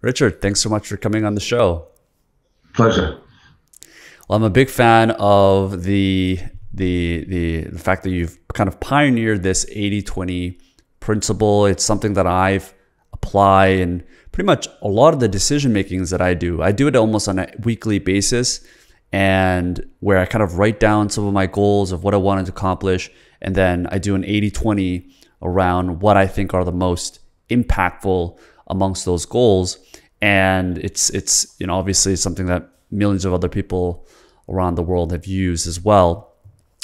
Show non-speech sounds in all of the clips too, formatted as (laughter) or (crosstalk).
Richard, thanks so much for coming on the show. Pleasure. Well, I'm a big fan of the the the, the fact that you've kind of pioneered this 80-20 principle. It's something that I've apply in pretty much a lot of the decision makings that I do. I do it almost on a weekly basis and where I kind of write down some of my goals of what I wanted to accomplish and then I do an 80-20 around what I think are the most impactful amongst those goals and it's it's you know obviously something that millions of other people around the world have used as well.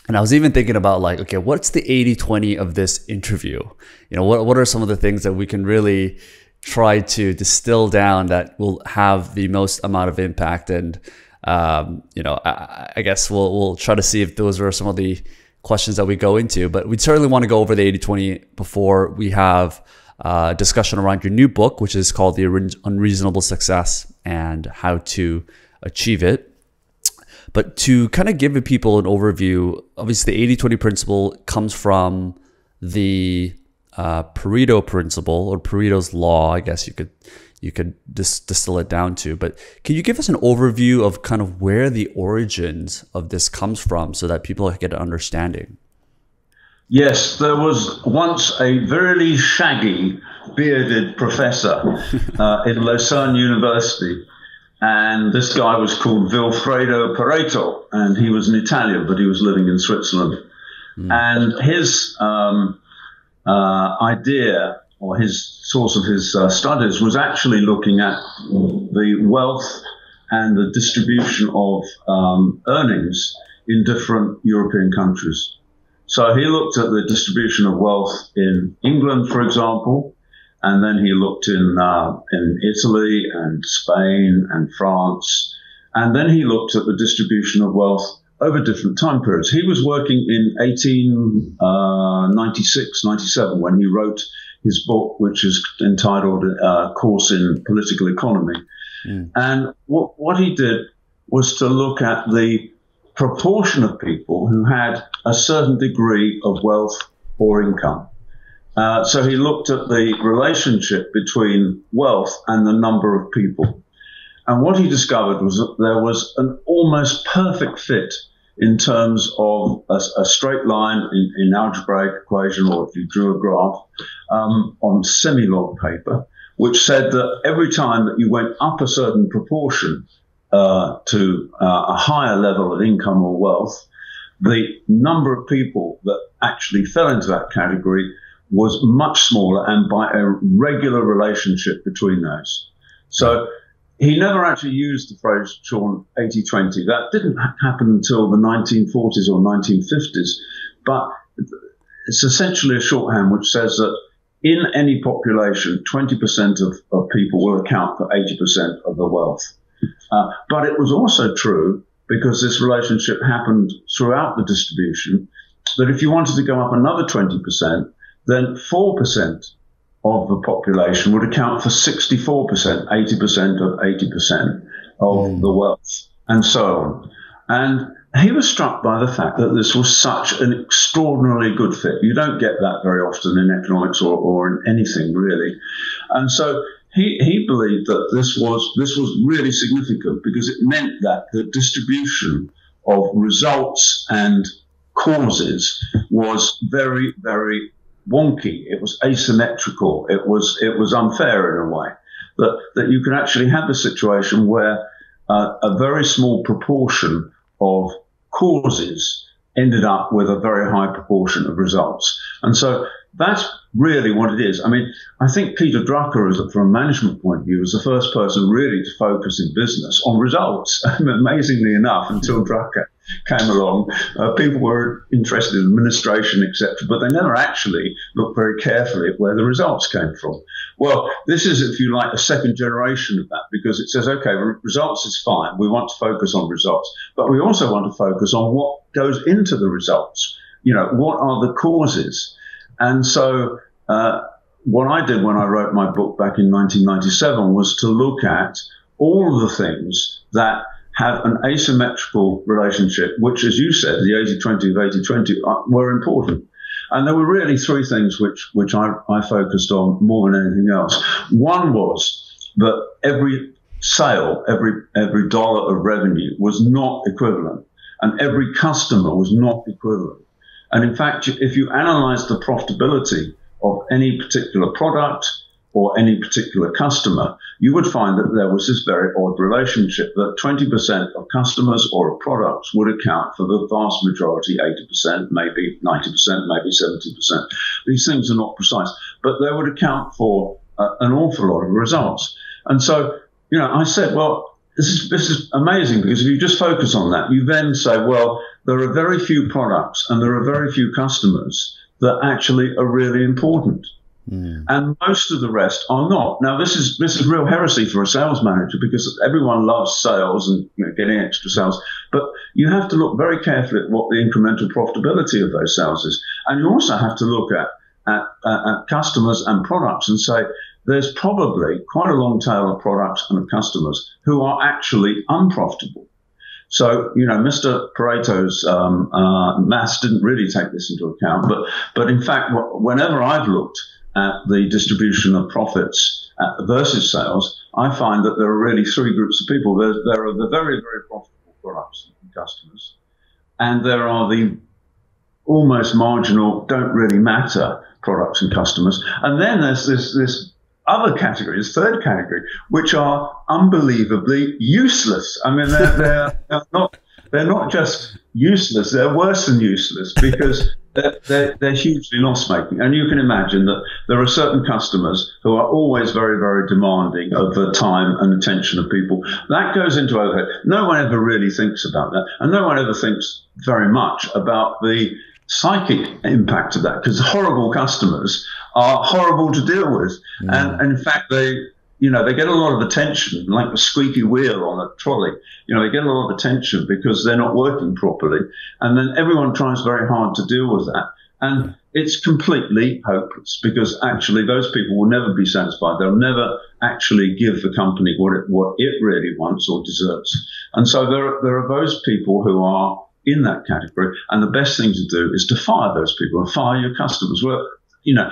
And i was even thinking about like okay what's the 80-20 of this interview? You know what, what are some of the things that we can really try to distill down that will have the most amount of impact? And um, you know I, I guess we'll, we'll try to see if those are some of the questions that we go into but we certainly want to go over the 80-20 before we have uh, discussion around your new book, which is called The Unreasonable Success and How to Achieve It. But to kind of give people an overview, obviously the 80 20 principle comes from the uh, Pareto principle or Pareto's law, I guess you could you could dis- distill it down to. But can you give us an overview of kind of where the origins of this comes from so that people get an understanding? Yes, there was once a very shaggy, bearded professor (laughs) uh, in Lausanne University. And this guy was called Vilfredo Pareto, and he was an Italian, but he was living in Switzerland. Mm. And his um, uh, idea, or his source of his uh, studies, was actually looking at the wealth and the distribution of um, earnings in different European countries. So he looked at the distribution of wealth in England, for example, and then he looked in uh, in Italy and Spain and France, and then he looked at the distribution of wealth over different time periods. He was working in 1896, uh, 97 when he wrote his book, which is entitled uh, "Course in Political Economy," mm. and what what he did was to look at the proportion of people who had a certain degree of wealth or income. Uh, so he looked at the relationship between wealth and the number of people. And what he discovered was that there was an almost perfect fit in terms of a, a straight line in, in, algebraic equation, or if you drew a graph um, on semi-log paper, which said that every time that you went up a certain proportion, uh, to uh, a higher level of income or wealth, the number of people that actually fell into that category was much smaller and by a regular relationship between those. So he never actually used the phrase Sean 80 20. That didn't happen until the 1940s or 1950s, but it's essentially a shorthand which says that in any population, 20% of, of people will account for 80% of the wealth. Uh, but it was also true because this relationship happened throughout the distribution that if you wanted to go up another 20%, then 4% of the population would account for 64%, 80% of 80% of mm. the wealth, and so on. And he was struck by the fact that this was such an extraordinarily good fit. You don't get that very often in economics or, or in anything really. And so he, he believed that this was this was really significant because it meant that the distribution of results and causes was very very wonky. It was asymmetrical. It was it was unfair in a way that that you can actually have a situation where uh, a very small proportion of causes ended up with a very high proportion of results. And so that's really what it is. I mean, I think Peter Drucker, is, from a management point of view, was the first person really to focus in business on results. (laughs) Amazingly enough, until Drucker came along, uh, people were interested in administration, etc., but they never actually looked very carefully at where the results came from. Well, this is, if you like, a second generation of that because it says, okay, results is fine. We want to focus on results, but we also want to focus on what goes into the results. You know, what are the causes? And so, uh, what I did when I wrote my book back in 1997 was to look at all of the things that have an asymmetrical relationship, which, as you said, the 80 20 of 80 20 uh, were important. And there were really three things which, which I, I focused on more than anything else. One was that every sale, every every dollar of revenue was not equivalent, and every customer was not equivalent. And in fact, if you analyze the profitability of any particular product or any particular customer, you would find that there was this very odd relationship that 20% of customers or of products would account for the vast majority, 80%, maybe 90%, maybe 70%. These things are not precise, but they would account for uh, an awful lot of results. And so, you know, I said, well, this is, this is amazing because if you just focus on that, you then say, well, there are very few products and there are very few customers that actually are really important. Mm. And most of the rest are not. Now, this is this is real heresy for a sales manager because everyone loves sales and you know, getting extra sales, but you have to look very carefully at what the incremental profitability of those sales is, and you also have to look at at, at customers and products and say there's probably quite a long tail of products and of customers who are actually unprofitable. So, you know, Mr. Pareto's um, uh, maths didn't really take this into account, but but in fact, whenever I've looked at the distribution of profits versus sales, I find that there are really three groups of people. There, there are the very very profitable products and customers, and there are the almost marginal, don't really matter products and customers, and then there's this this other categories, third category, which are unbelievably useless. I mean, they're, (laughs) they're, they're not they're not just useless; they're worse than useless because they're, they're, they're hugely loss making. And you can imagine that there are certain customers who are always very, very demanding of the time and attention of people. That goes into overhead. No one ever really thinks about that, and no one ever thinks very much about the psychic impact of that because horrible customers are horrible to deal with. Mm. And, and, in fact, they, you know, they get a lot of attention, like the squeaky wheel on a trolley. You know, they get a lot of attention because they're not working properly. And then everyone tries very hard to deal with that. And it's completely hopeless because actually those people will never be satisfied. They'll never actually give the company what it, what it really wants or deserves. And so there, there are those people who are in that category. And the best thing to do is to fire those people and fire your customers. Well, you know,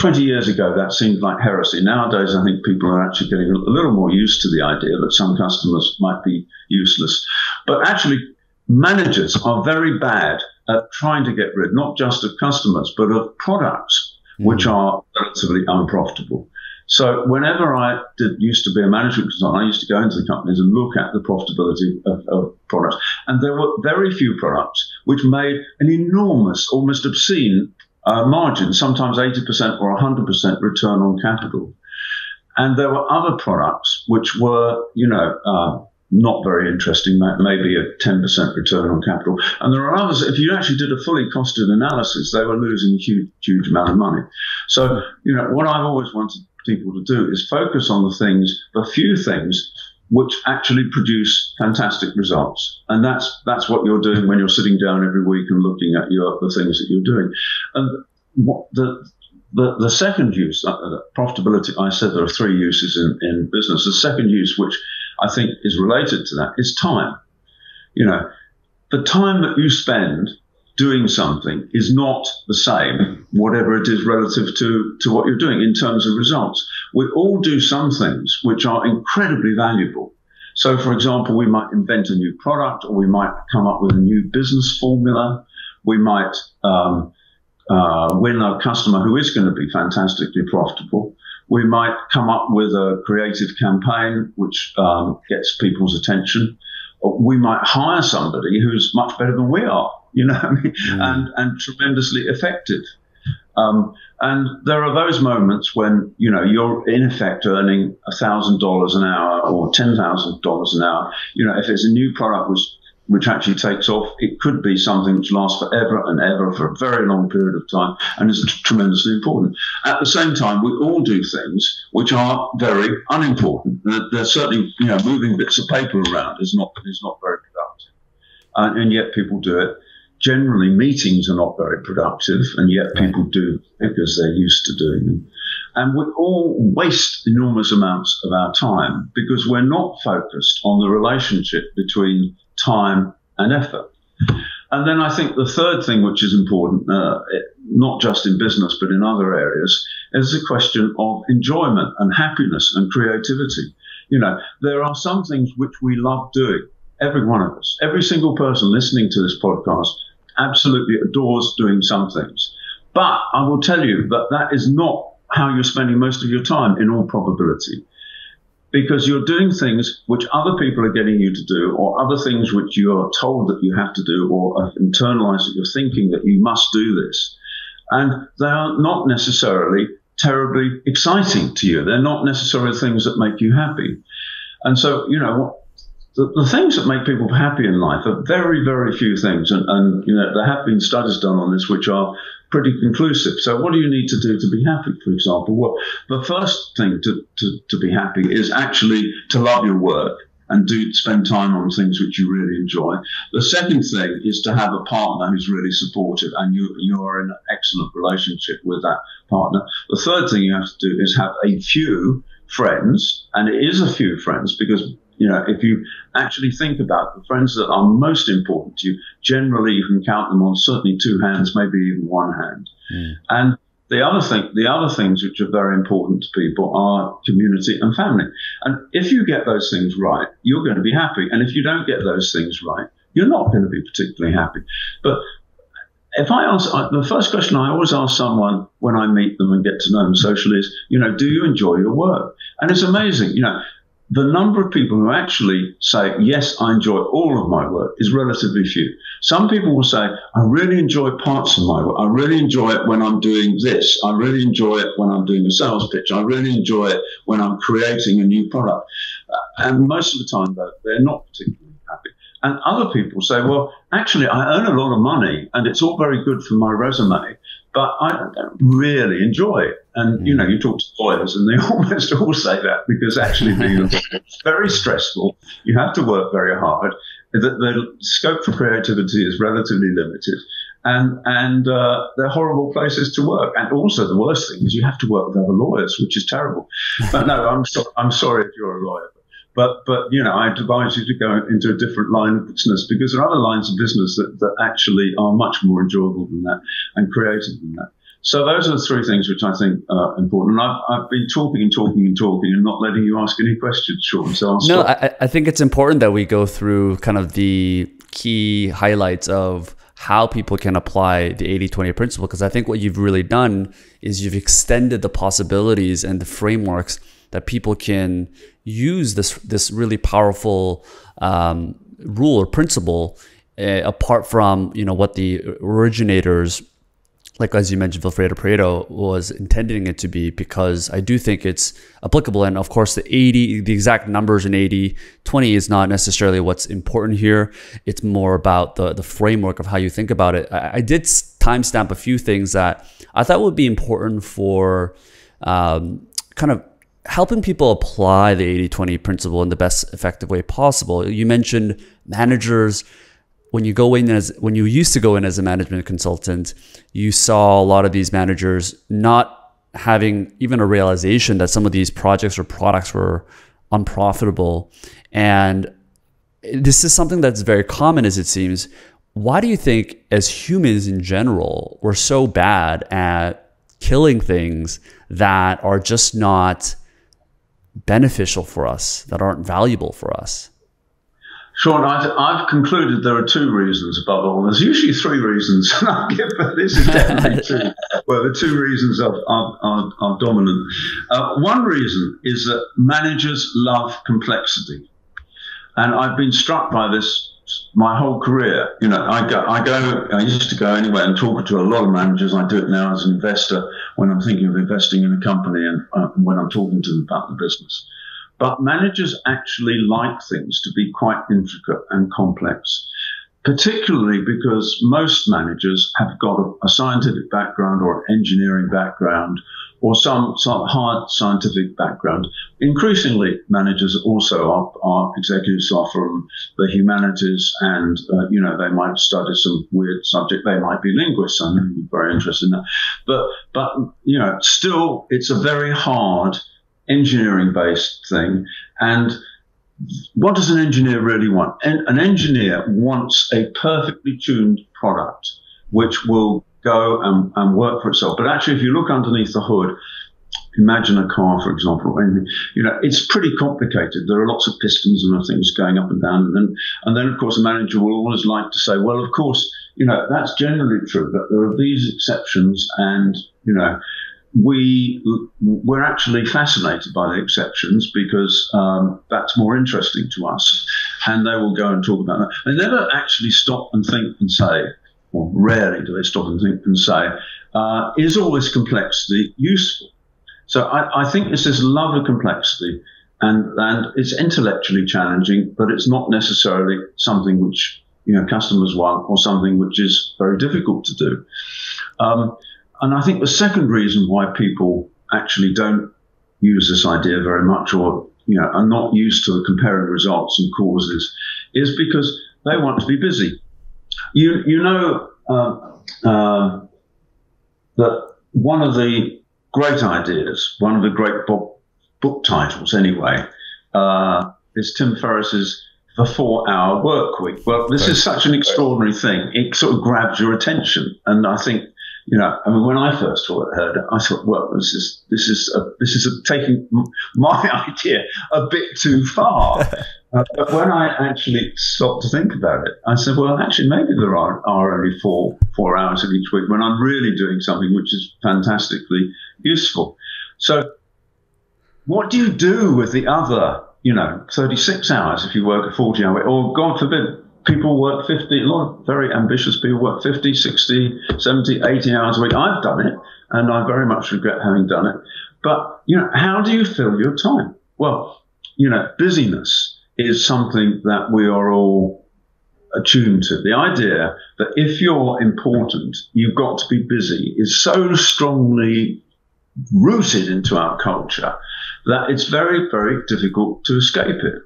20 years ago, that seemed like heresy. Nowadays, I think people are actually getting a little more used to the idea that some customers might be useless. But actually, managers are very bad at trying to get rid not just of customers, but of products mm. which are relatively unprofitable. So whenever I did, used to be a management consultant, I used to go into the companies and look at the profitability of, of products. And there were very few products which made an enormous, almost obscene uh, margin, sometimes 80% or 100% return on capital. And there were other products which were, you know, uh, not very interesting, maybe a 10% return on capital. And there are others, if you actually did a fully costed analysis, they were losing a huge, huge amount of money. So, you know, what I've always wanted people to do is focus on the things, the few things which actually produce fantastic results. And that's that's what you're doing when you're sitting down every week and looking at your the things that you're doing. And what the the, the second use, uh, uh profitability, I said there are three uses in, in business. The second use, which I think is related to that, is time. You know, the time that you spend doing something is not the same, whatever it is relative to, to what you're doing in terms of results. We all do some things which are incredibly valuable. So, for example, we might invent a new product or we might come up with a new business formula. We might um, uh, win a customer who is going to be fantastically profitable. We might come up with a creative campaign which um, gets people's attention. We might hire somebody who's much better than we are you know, I mean? mm. and and tremendously effective. Um, and there are those moments when you know you're in effect earning thousand dollars an hour or ten thousand dollars an hour. You know, if it's a new product which which actually takes off, it could be something which lasts forever and ever for a very long period of time and is tremendously important. At the same time, we all do things which are very unimportant. There's certainly, you know, moving bits of paper around is not is not very productive, uh, and yet people do it generally meetings are not very productive, and yet people do because they're used to doing them. And we all waste enormous amounts of our time because we're not focused on the relationship between time and effort. And then I think the third thing, which is important, uh, not just in business but in other areas, is the question of enjoyment and happiness and creativity. You know, there are some things which we love doing, every one of us, every single person listening to this podcast absolutely adores doing some things. But I will tell you that that is not how you're spending most of your time in all probability. Because you're doing things which other people are getting you to do, or other things which you are told that you have to do, or internalized that you're thinking that you must do this. And they are not necessarily terribly exciting to you. They're not necessarily things that make you happy. And so, you know, the, the, things that make people happy in life are very, very few things. And, and, you know, there have been studies done on this which are pretty conclusive. So, what do you need to do to be happy, for example? Well, the first thing to, to, to be happy is actually to love your work and do spend time on things which you really enjoy. The second thing is to have a partner who's really supportive and you, you are in an excellent relationship with that partner. The third thing you have to do is have a few friends, and it is a few friends because you know, if you actually think about the friends that are most important to you, generally you can count them on certainly two hands, maybe even one hand. Mm. And the other thing, the other things which are very important to people are community and family. And if you get those things right, you're going to be happy. And if you don't get those things right, you're not going to be particularly happy. But if I ask, the first question I always ask someone when I meet them and get to know them socially is, you know, do you enjoy your work? And it's amazing, you know, the number of people who actually say, yes, I enjoy all of my work is relatively few. Some people will say, I really enjoy parts of my work. I really enjoy it when I'm doing this. I really enjoy it when I'm doing a sales pitch. I really enjoy it when I'm creating a new product. Uh, and most of the time, though, they're not particularly happy. And other people say, well, actually, I earn a lot of money and it's all very good for my resume, but I don't really enjoy it. And, you know, you talk to lawyers and they (laughs) almost all say that because actually being a lawyer is very stressful. You have to work very hard. The, the scope for creativity is relatively limited. And, and uh, they're horrible places to work. And also the worst thing is you have to work with other lawyers, which is terrible. But no, I'm, so, I'm sorry if you're a lawyer. But, but, you know, I advise you to go into a different line of business because there are other lines of business that, that actually are much more enjoyable than that and creative than that. So those are the three things which I think are important. And I've, I've been talking and talking and talking and not letting you ask any questions, Sean. So I'll no, I, I think it's important that we go through kind of the key highlights of how people can apply the 80-20 principle because I think what you've really done is you've extended the possibilities and the frameworks that people can use this this really powerful um, rule or principle uh, apart from you know what the originators like as you mentioned, Vilfredo Pareto was intending it to be because I do think it's applicable. And of course, the 80, the exact numbers in 80, 20 is not necessarily what's important here. It's more about the, the framework of how you think about it. I, I did timestamp a few things that I thought would be important for um, kind of helping people apply the 80 20 principle in the best effective way possible. You mentioned managers. When you go in as when you used to go in as a management consultant, you saw a lot of these managers not having even a realization that some of these projects or products were unprofitable. And this is something that's very common as it seems. Why do you think, as humans in general, we're so bad at killing things that are just not beneficial for us, that aren't valuable for us? Sean, I've, concluded there are two reasons above all. There's usually three reasons, (laughs) and I'll give, but this is definitely (laughs) two. Well, the two reasons are, are, are, are dominant. Uh, one reason is that managers love complexity. And I've been struck by this my whole career. You know, I go, I go, I used to go anywhere and talk to a lot of managers. I do it now as an investor when I'm thinking of investing in a company and uh, when I'm talking to them about the business. But managers actually like things to be quite intricate and complex, particularly because most managers have got a, a scientific background or an engineering background or some, some hard scientific background. Increasingly, managers also are, are executives are from the humanities, and uh, you know they might study some weird subject. They might be linguists. I know you're very interested in that, but but you know still it's a very hard engineering based thing, and what does an engineer really want? An engineer wants a perfectly tuned product which will go and, and work for itself. But actually, if you look underneath the hood, imagine a car, for example, you know it's pretty complicated. There are lots of pistons and things going up and down, and then and then of course a manager will always like to say, well, of course, you know that's generally true, but there are these exceptions, and you know we we're actually fascinated by the exceptions because um, that's more interesting to us, and they will go and talk about that. They never actually stop and think and say, or rarely do they stop and think and say, uh, is all this complexity useful? So I, I think it's this love of complexity, and and it's intellectually challenging, but it's not necessarily something which you know customers want or something which is very difficult to do. Um, and I think the second reason why people actually don't use this idea very much or you know are not used to comparing results and causes is because they want to be busy. You you know uh, uh, that one of the great ideas, one of the great book, book titles anyway, uh, is Tim Ferriss's The Four Hour Work Week. Well, this is such an extraordinary thing. It sort of grabs your attention, and I think you know, I mean, when I first heard it, I thought, well, this is this is a, this is a, taking my (laughs) idea a bit too far. (laughs) uh, but when I actually stopped to think about it, I said, well, actually, maybe there are, are only four four hours of each week when I'm really doing something which is fantastically useful. So, what do you do with the other, you know, 36 hours if you work a 40 hour week, or God forbid, people work 50, a lot of very ambitious people work 50, 60, 70, 80 hours a week. I've done it and I very much regret having done it. But, you know, how do you fill your time? Well, you know, busyness is something that we are all attuned to. The idea that if you're important, you've got to be busy is so strongly rooted into our culture that it's very, very difficult to escape it.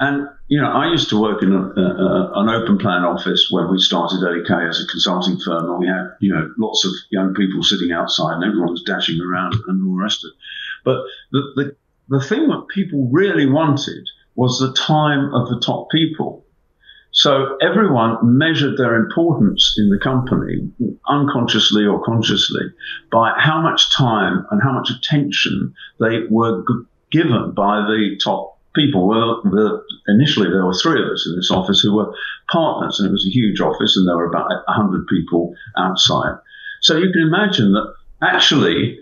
And, you know, I used to work in a, a, an open plan office when we started LEK as a consulting firm, and we had, you know, lots of young people sitting outside and everyone was dashing around and all the rest of it. But the, the, the thing that people really wanted was the time of the top people. So everyone measured their importance in the company, unconsciously or consciously, by how much time and how much attention they were g- given by the top people. Well, the, initially there were three of us in this office who were partners, and it was a huge office, and there were about 100 people outside. So you can imagine that actually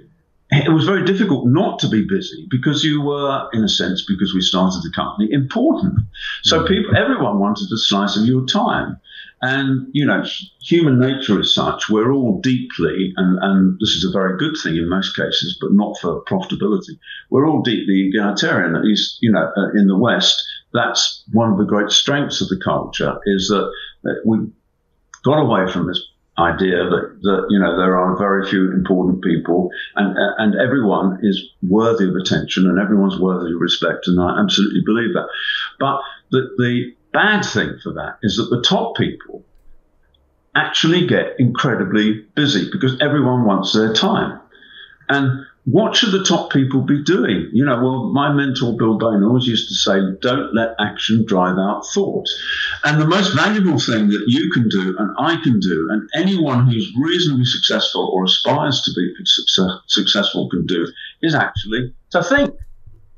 it was very difficult not to be busy because you were, in a sense, because we started the company, important. So mm. people, everyone wanted a slice of your time. And, you know, human nature is such, we're all deeply, and, and this is a very good thing in most cases, but not for profitability, we're all deeply egalitarian, at least, you know, uh, in the West. That's one of the great strengths of the culture is that, that we got away from this idea that, that you know there are very few important people and and everyone is worthy of attention and everyone's worthy of respect and I absolutely believe that but the the bad thing for that is that the top people actually get incredibly busy because everyone wants their time. And what should the top people be doing? You know, well, my mentor Bill Bain always used to say, don't let action drive out thought. And the most valuable thing that you can do and I can do, and anyone who's reasonably successful or aspires to be success, successful can do, is actually to think.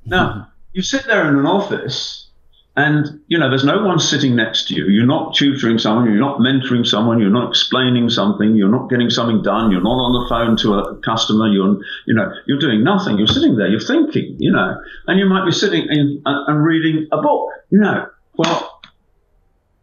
Now, you sit there in an office and, you know, there's no one sitting next to you. You're not tutoring someone, you're not mentoring someone, you're not explaining something, you're not getting something done, you're not on the phone to a customer, you're, you know, you're doing nothing. You're sitting there, you're thinking, you know, and you might be sitting in, uh, and reading a book, you know. Well,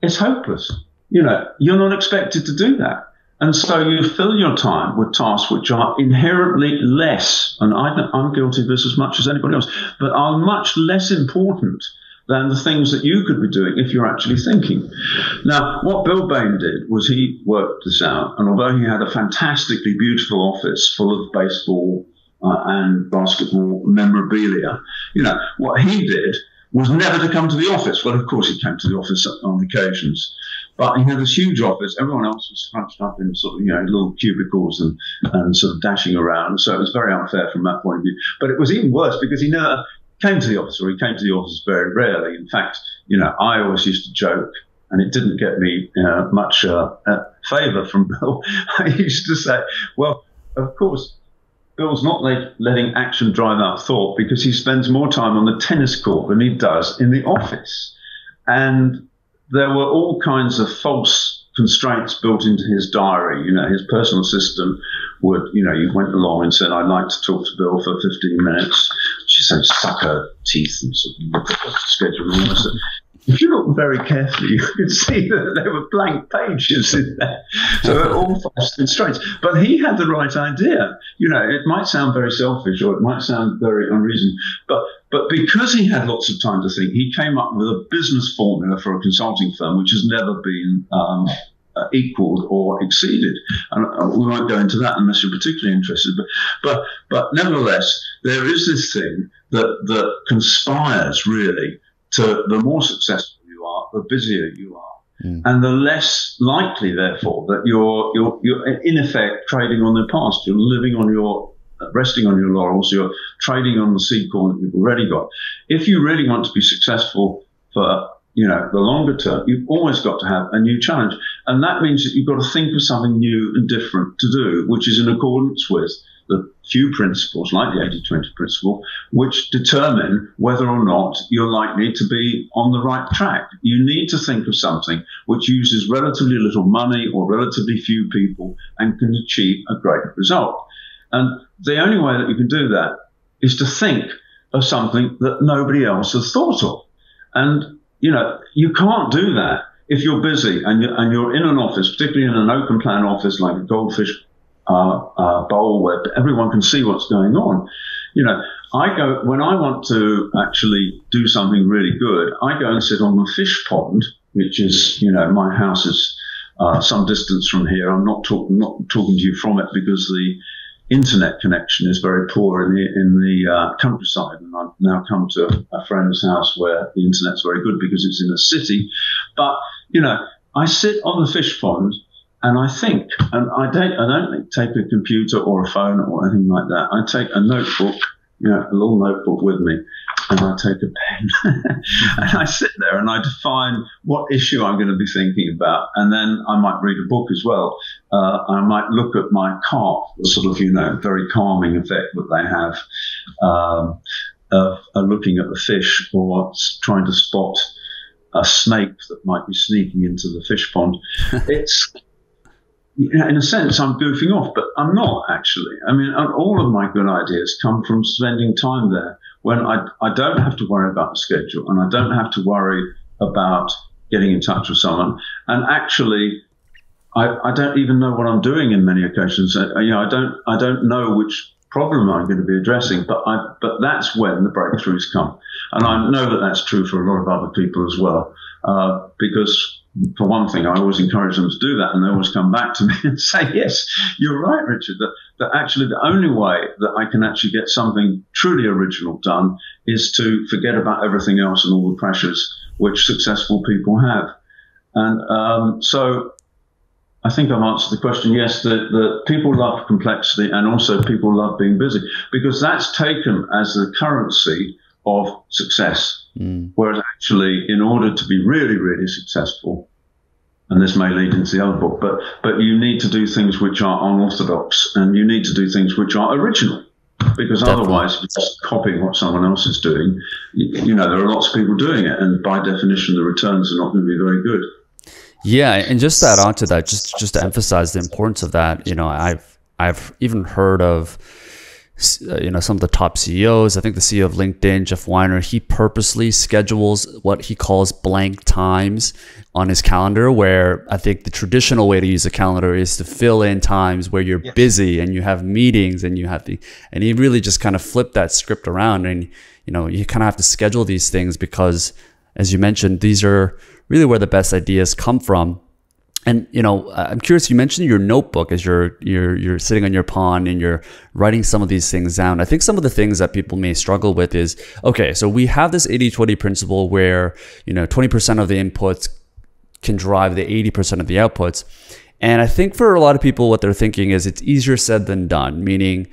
it's hopeless. You know, you're not expected to do that. And so you fill your time with tasks which are inherently less, and I, I'm guilty of this as much as anybody else, but are much less important than the things that you could be doing if you're actually thinking. Now, what Bill Bain did was he worked this out, and although he had a fantastically beautiful office full of baseball uh, and basketball memorabilia, you know, what he did was never to come to the office. Well, of course, he came to the office on occasions, but he had this huge office. Everyone else was scrunched up in sort of, you know, little cubicles and, and sort of dashing around. So it was very unfair from that point of view. But it was even worse because he never, came to the office, or he came to the office very rarely. In fact, you know, I always used to joke, and it didn't get me uh, much uh, uh, favour from (laughs) Bill. I used to say, well, of course, Bill's not let, letting action drive out thought because he spends more time on the tennis court than he does in the office. And there were all kinds of false constraints built into his diary. You know, his personal assistant would, you know, you went along and said, I'd like to talk to Bill for 15 minutes. She suck her teeth and sort of look at the schedule. And if you look very carefully, you could see that there were blank pages in there. So all false constraints. But he had the right idea. You know, it might sound very selfish or it might sound very unreasonable, but but because he had lots of time to think, he came up with a business formula for a consulting firm which has never been um, uh, equaled or exceeded. And uh, we won't go into that unless you're particularly interested. But, but, but nevertheless, there is this thing that, that conspires really to the more successful you are, the busier you are. Mm. And the less likely, therefore, that you're, you're, you're in effect trading on the past. You're living on your resting on your laurels, you're trading on the seed corn that you've already got. If you really want to be successful for you know the longer term, you've always got to have a new challenge, and that means that you've got to think of something new and different to do, which is in accordance with the few principles, like the 80-20 principle, which determine whether or not you're likely to be on the right track. You need to think of something which uses relatively little money or relatively few people and can achieve a great result. And the only way that you can do that is to think of something that nobody else has thought of. And, you know, you can't do that if you're busy and you're, and you're in an office, particularly in an open plan office like a goldfish uh, uh, bowl where everyone can see what's going on. You know, I go, when I want to actually do something really good, I go and sit on the fish pond, which is, you know, my house is uh, some distance from here. I'm not, talk, not talking to you from it because the internet connection is very poor in the in the uh, countryside, and I've now come to a friend's house where the internet's very good because it's in a city. But you know, I sit on the fish pond and I think, and I don't I don't take a computer or a phone or anything like that. I take a notebook, you know, a little notebook with me, and I take a pen (laughs) and I sit there and I define what issue I'm going to be thinking about. And then I might read a book as well. Uh, I might look at my carp, the sort of, you know, very calming effect that they have um, of, of looking at the fish or trying to spot a snake that might be sneaking into the fish pond. (laughs) it's in a sense, I'm goofing off, but I'm not actually. I mean, all of my good ideas come from spending time there when I, I don't have to worry about the schedule and I don't have to worry about getting in touch with someone. And actually, I, I don't even know what I'm doing in many occasions. I, you know, I don't, I don't know which problem I'm going to be addressing, but I, but that's when the breakthroughs come. And I know that that's true for a lot of other people as well, uh, because for one thing, I always encourage them to do that, and they always come back to me (laughs) and say, "Yes, you're right, Richard. That, that actually the only way that I can actually get something truly original done is to forget about everything else and all the pressures which successful people have." And um, so, I think I've answered the question. Yes, that the people love complexity, and also people love being busy because that's taken as the currency of success. Mm. Whereas actually, in order to be really, really successful, and this may lead into the other book, but but you need to do things which are unorthodox, and you need to do things which are original, because Definitely. otherwise, if you're just copying what someone else is doing, you, you know there are lots of people doing it, and by definition, the returns are not going to be very good. Yeah, and just to add on to that, just just to emphasize the importance of that, you know, I've I've even heard of Uh, you know some of the top CEOs. I think the CEO of LinkedIn, Jeff Weiner, he purposely schedules what he calls blank times on his calendar. Where I think the traditional way to use a calendar is to fill in times where you're busy and you have meetings and you have the and he really just kind of flipped that script around and you know you kind of have to schedule these things because as you mentioned, these are really where the best ideas come from and you know, uh, I'm curious. You mentioned your notebook as you're you're you're sitting on your pond and you're writing some of these things down. I think some of the things that people may struggle with is okay. So we have this 80-20 principle where you know 20% of the inputs can drive the 80% of the outputs, and I think for a lot of people, what they're thinking is it's easier said than done. Meaning,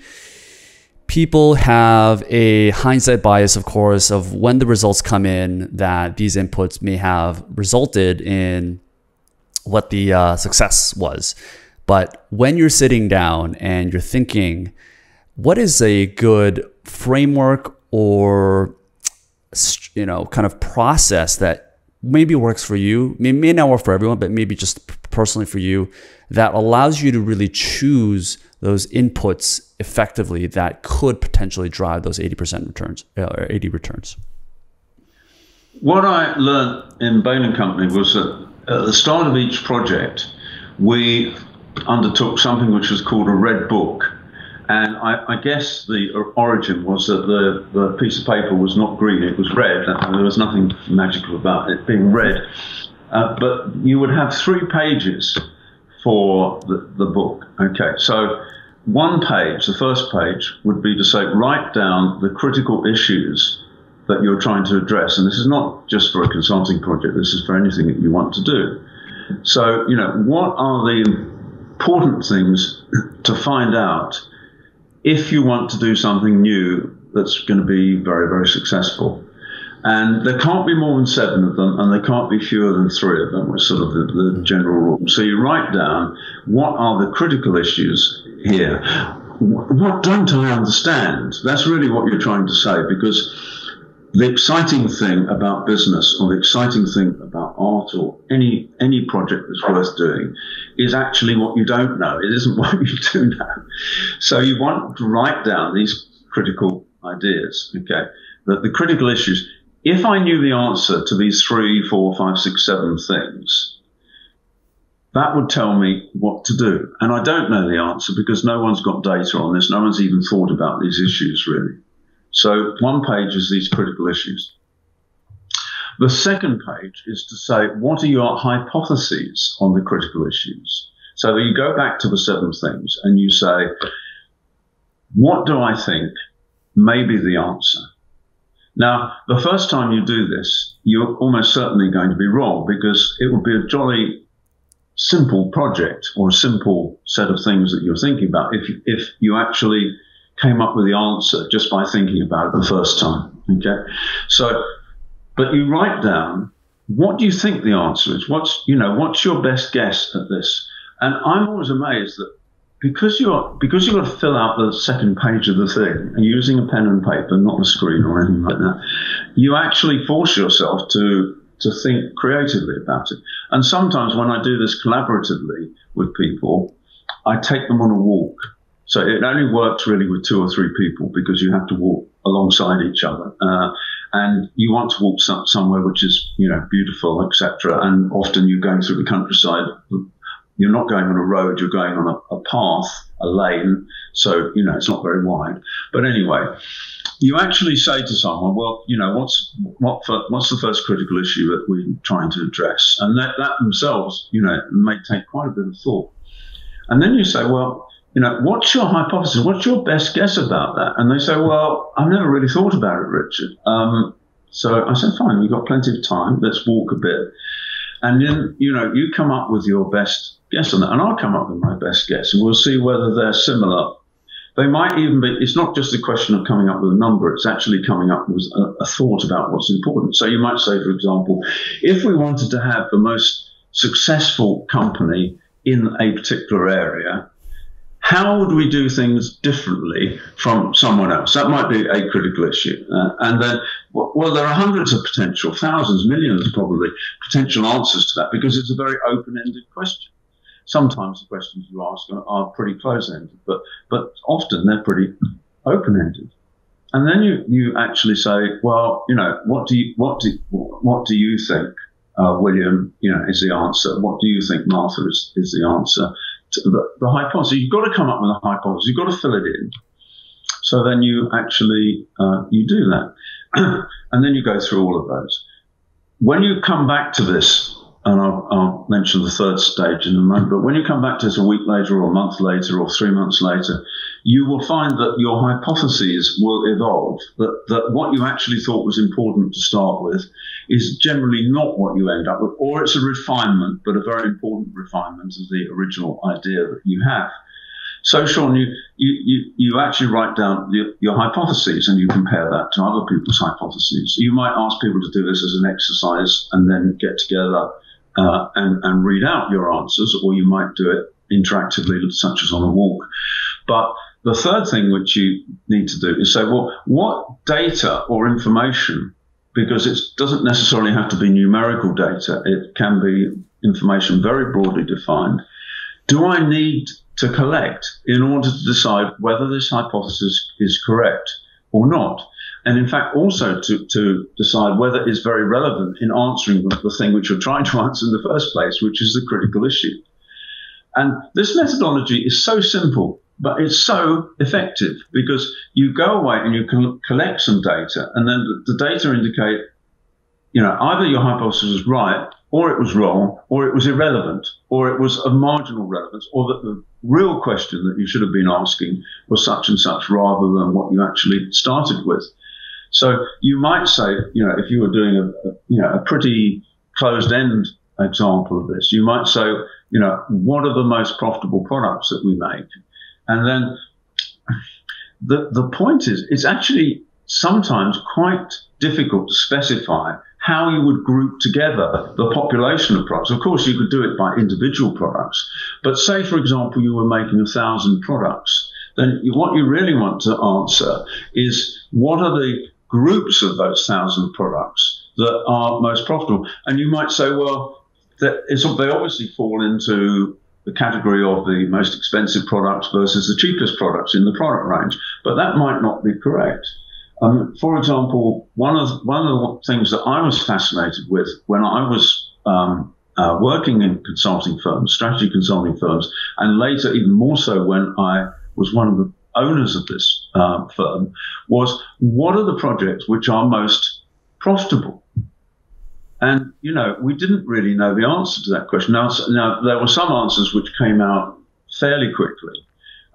people have a hindsight bias, of course, of when the results come in that these inputs may have resulted in what the uh, success was. But when you're sitting down and you're thinking, what is a good framework or you know kind of process that maybe works for you may, may not work for everyone but maybe just personally for you that allows you to really choose those inputs effectively that could potentially drive those 80% returns uh, or 80 returns what i learned in Bain and company was that at the start of each project we undertook something which was called a red book and I, I, guess the origin was that the, the, piece of paper was not green, it was red, and there was nothing magical about it being red. Uh, but you would have three pages for the, the book. Okay, so one page, the first page, would be to say, write down the critical issues that you're trying to address. And this is not just for a consulting project, this is for anything that you want to do. So, you know, what are the important things to find out? if you want to do something new that's going to be very, very successful. And there can't be more than seven of them, and there can't be fewer than three of them, was sort of the, the general rule. So you write down what are the critical issues here. What don't I understand? That's really what you're trying to say, because the exciting thing about business or the exciting thing about art or any any project that's worth doing is actually what you don't know. It isn't (laughs) what you do know. So you want to write down these critical ideas, okay? The, the critical issues. If I knew the answer to these three, four, five, six, seven things, that would tell me what to do. And I don't know the answer because no one's got data on this. No one's even thought about these issues really. So one page is these critical issues. The second page is to say, what are your hypotheses on the critical issues? So you go back to the seven things and you say, what do I think may be the answer? Now, the first time you do this, you're almost certainly going to be wrong because it would be a jolly simple project or a simple set of things that you're thinking about if, if you actually came up with the answer just by thinking about it the first time. Okay. So, but you write down what do you think the answer is? What's, you know, what's your best guess at this? And I'm always amazed that because you're, because you've got to fill out the second page of the thing and using a pen and paper, not a screen or anything like that, you actually force yourself to, to think creatively about it. And sometimes when I do this collaboratively with people, I take them on a walk so it only works really with two or three people because you have to walk alongside each other. Uh, and you want to walk some, somewhere which is, you know, beautiful, etc. And often you're going through the countryside. You're not going on a road, you're going on a, a path, a lane. So, you know, it's not very wide. But anyway, you actually say to someone, well, you know, what's what what's the first critical issue that we're trying to address? And that, that themselves, you know, may take quite a bit of thought. And then you say, well, you know, what's your hypothesis? What's your best guess about that? And they say, well, I've never really thought about it, Richard. Um, so I said, fine, we've got plenty of time. Let's walk a bit. And then, you know, you come up with your best guess on that, and I'll come up with my best guess, and we'll see whether they're similar. They might even be, it's not just a question of coming up with a number, it's actually coming up with a, a thought about what's important. So you might say, for example, if we wanted to have the most successful company in a particular area, how would we do things differently from someone else? That might be a critical issue. Uh, and then, well, there are hundreds of potential, thousands, millions probably, potential answers to that because it's a very open ended question. Sometimes the questions you ask are, pretty close ended, but, but often they're pretty open ended. And then you, you actually say, well, you know, what do you, what do, what do you think, uh, William, you know, is the answer? What do you think, Martha, is, is the answer? The, the hypothesis. You've got to come up with a hypothesis. You've got to fill it in. So then you actually uh, you do that, (clears throat) and then you go through all of those. When you come back to this, and I'll, I'll, mention the third stage in a moment, but when you come back to this a week later, or a month later, or three months later, you will find that your hypotheses will evolve. That that what you actually thought was important to start with is generally not what you end up with, or it's a refinement, but a very important refinement of the original idea that you have. So, Sean, you, you, you, you actually write down your, your, hypotheses and you compare that to other people's hypotheses. You might ask people to do this as an exercise and then get together uh, and, and read out your answers, or you might do it interactively, such as on a walk. But the third thing which you need to do is say, well, what data or information, because it doesn't necessarily have to be numerical data, it can be information very broadly defined, do I need to collect in order to decide whether this hypothesis is correct or not? And in fact, also to, to decide whether it's very relevant in answering the, thing which you're trying to answer in the first place, which is the critical issue. And this methodology is so simple, but it's so effective because you go away and you can collect some data, and then the, the data indicate, you know, either your hypothesis was right, or it was wrong, or it was irrelevant, or it was of marginal relevance, or that the real question that you should have been asking was such and such rather than what you actually started with. So you might say, you know, if you were doing a, you know a pretty closed end example of this, you might say, you know, what are the most profitable products that we make? And then the, the point is, it's actually sometimes quite difficult to specify how you would group together the population of products. Of course, you could do it by individual products, but say, for example, you were making a thousand products, then what you really want to answer is what are the groups of those thousand products that are most profitable? And you might say, well, they obviously fall into the category of the most expensive products versus the cheapest products in the product range, but that might not be correct. Um, for example, one of one of the things that I was fascinated with when I was um, uh, working in consulting firms, strategy consulting firms, and later even more so when I was one of the owners of this uh, firm, was what are the projects which are most profitable? And, you know, we didn't really know the answer to that question. Now, now there were some answers which came out fairly quickly,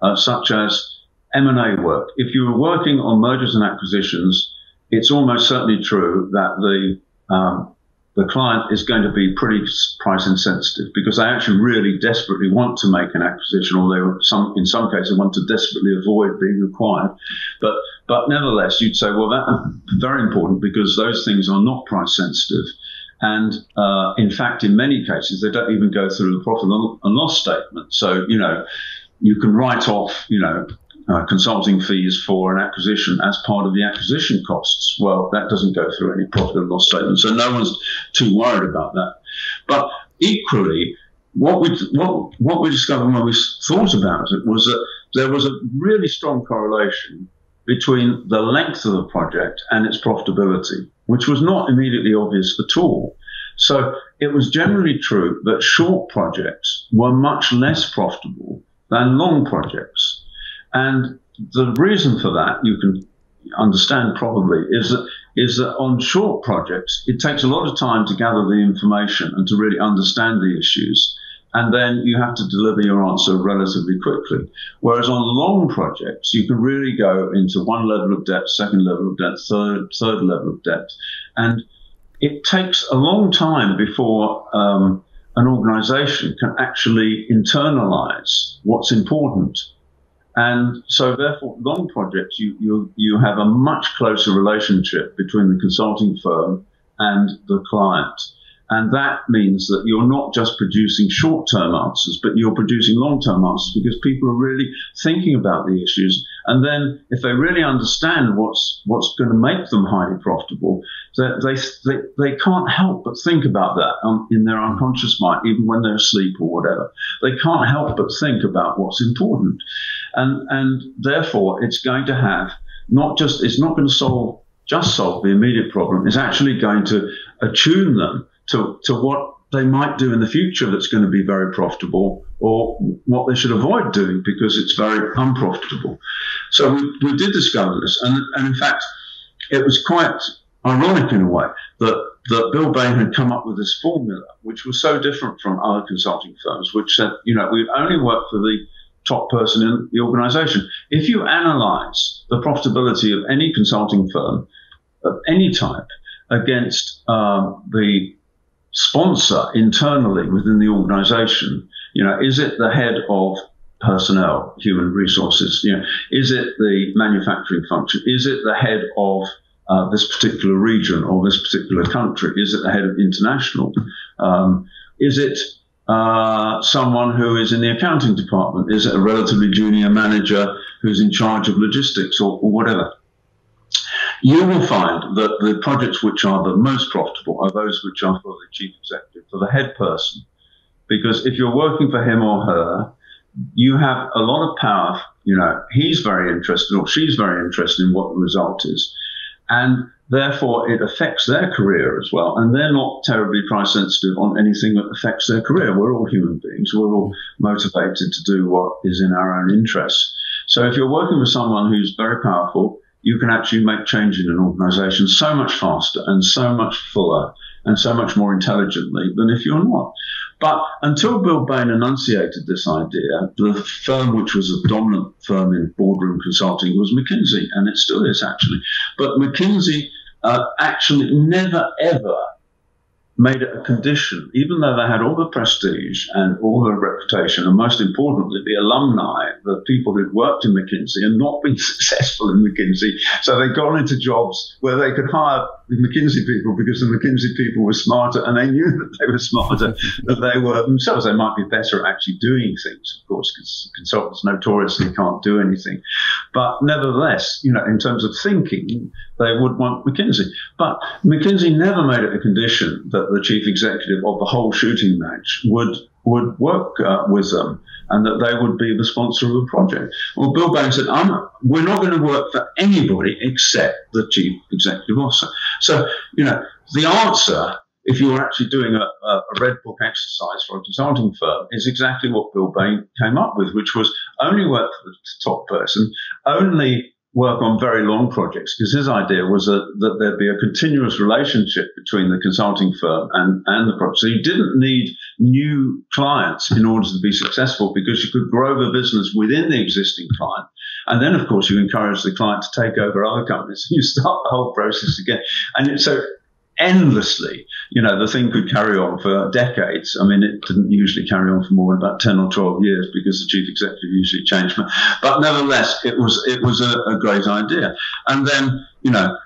uh, such as M&A work. If you were working on mergers and acquisitions, it's almost certainly true that the um, the client is going to be pretty price insensitive because they actually really desperately want to make an acquisition, or they some in some cases want to desperately avoid being acquired. But but nevertheless, you'd say, well, that's very important because those things are not price sensitive. And uh, in fact, in many cases, they don't even go through the profit and loss statement. So, you know, you can write off, you know, uh, consulting fees for an acquisition as part of the acquisition costs. Well, that doesn't go through any profit and loss statement, so no one's too worried about that. But equally, what we what what we discovered when we thought about it was that there was a really strong correlation between the length of the project and its profitability, which was not immediately obvious at all. So it was generally true that short projects were much less profitable than long projects. And the reason for that, you can understand probably, is that is that on short projects, it takes a lot of time to gather the information and to really understand the issues and then you have to deliver your answer relatively quickly. Whereas on long projects, you can really go into one level of depth, second level of depth, third, third level of depth. And it takes a long time before um, an organization can actually internalize what's important. And so, therefore, long projects, you, you, you have a much closer relationship between the consulting firm and the client. And that means that you're not just producing short term answers, but you're producing long term answers because people are really thinking about the issues. And then if they really understand what's, what's going to make them highly profitable, they, they, they can't help but think about that um, in their unconscious mind, even when they're asleep or whatever. They can't help but think about what's important. And, and therefore it's going to have not just, it's not going to solve, just solve the immediate problem. It's actually going to attune them to, to what they might do in the future that's going to be very profitable or what they should avoid doing because it's very unprofitable. So we, we did discover this. And, and in fact, it was quite ironic in a way that, that Bill Bain had come up with this formula, which was so different from other consulting firms, which said, you know, we only work for the top person in the organization. If you analyze the profitability of any consulting firm of any type against uh, the sponsor internally within the organization? You know, is it the head of personnel, human resources? You know, is it the manufacturing function? Is it the head of uh, this particular region or this particular country? Is it the head of international? Um, is it uh, someone who is in the accounting department? Is a relatively junior manager who's in charge of logistics or, or whatever. You will find that the projects which are the most profitable are those which are for the chief executive, for the head person. Because if you're working for him or her, you have a lot of power. You know, he's very interested or she's very interested in what the result is. And therefore, it affects their career as well. And they're not terribly price sensitive on anything that affects their career. We're all human beings. We're all motivated to do what is in our own interests. So if you're working with someone who's very powerful, you can actually make change in an organization so much faster and so much fuller and so much more intelligently than if you're not. But until Bill Bain enunciated this idea, the firm which was a dominant firm in boardroom consulting was McKinsey, and it still is actually. But McKinsey uh, actually never ever made it a condition, even though they had all the prestige and all the reputation, and most importantly, the alumni, the people who'd worked in McKinsey and not been (laughs) successful in McKinsey. So they'd gone into jobs where they could hire the McKinsey people because the McKinsey people were smarter and they knew (laughs) that they were smarter, (laughs) that they were themselves. They might be better at actually doing things, of course, because consultants notoriously can't do anything. But nevertheless, you know, in terms of thinking, they would want McKinsey. But McKinsey never made it a condition that the chief executive of the whole shooting match would would work uh, with them and that they would be the sponsor of the project. Well, Bill Bain said, we're not going to work for anybody except the chief executive officer. So, you know, the answer, if you were actually doing a, a red book exercise for a consulting firm, is exactly what Bill Bain came up with, which was only work for the top person, only work on very long projects because his idea was that, that there'd be a continuous relationship between the consulting firm and, and the project. So you didn't need new clients in order to be successful because you could grow the business within the existing client. And then, of course, you encourage the client to take over other companies. (laughs) You start the whole process again. And so endlessly. You know, the thing could carry on for decades. I mean, it didn't usually carry on for more than about 10 or 12 years because the chief executive usually changed. But nevertheless, it was, it was a, a great idea. And then, you know,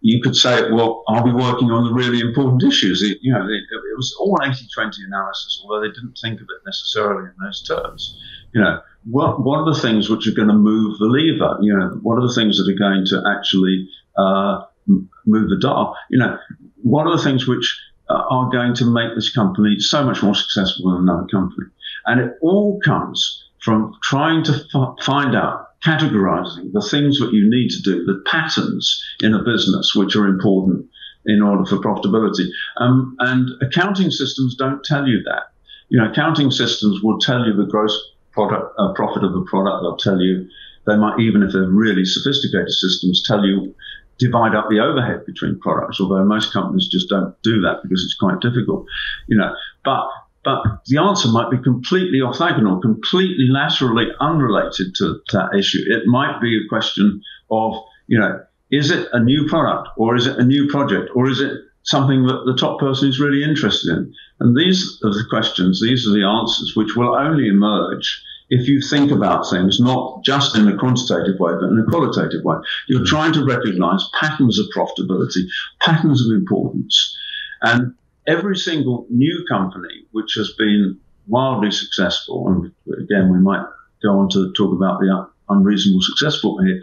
you could say, well, are we working on the really important issues? It, you know, it, it was all 80-20 analysis, although they didn't think of it necessarily in those terms. You know, what, what are the things which are going to move the lever? You know, what are the things that are going to actually uh, move the dial? You know, what are the things which uh, are going to make this company so much more successful than another company? And it all comes from trying to f- find out, categorizing the things that you need to do, the patterns in a business which are important in order for profitability. Um, and accounting systems don't tell you that. You know, accounting systems will tell you the gross product, uh, profit of the product. They'll tell you, they might, even if they're really sophisticated systems, tell you divide up the overhead between products, although most companies just don't do that because it's quite difficult, you know. But but the answer might be completely orthogonal, completely laterally unrelated to, that issue. It might be a question of, you know, is it a new product or is it a new project or is it something that the top person is really interested in? And these are the questions, these are the answers which will only emerge if you think about things not just in a quantitative way, but in a qualitative way. You're mm. trying to recognize patterns of profitability, patterns of importance. And every single new company which has been wildly successful, and again, we might go on to talk about the unreasonable successful here,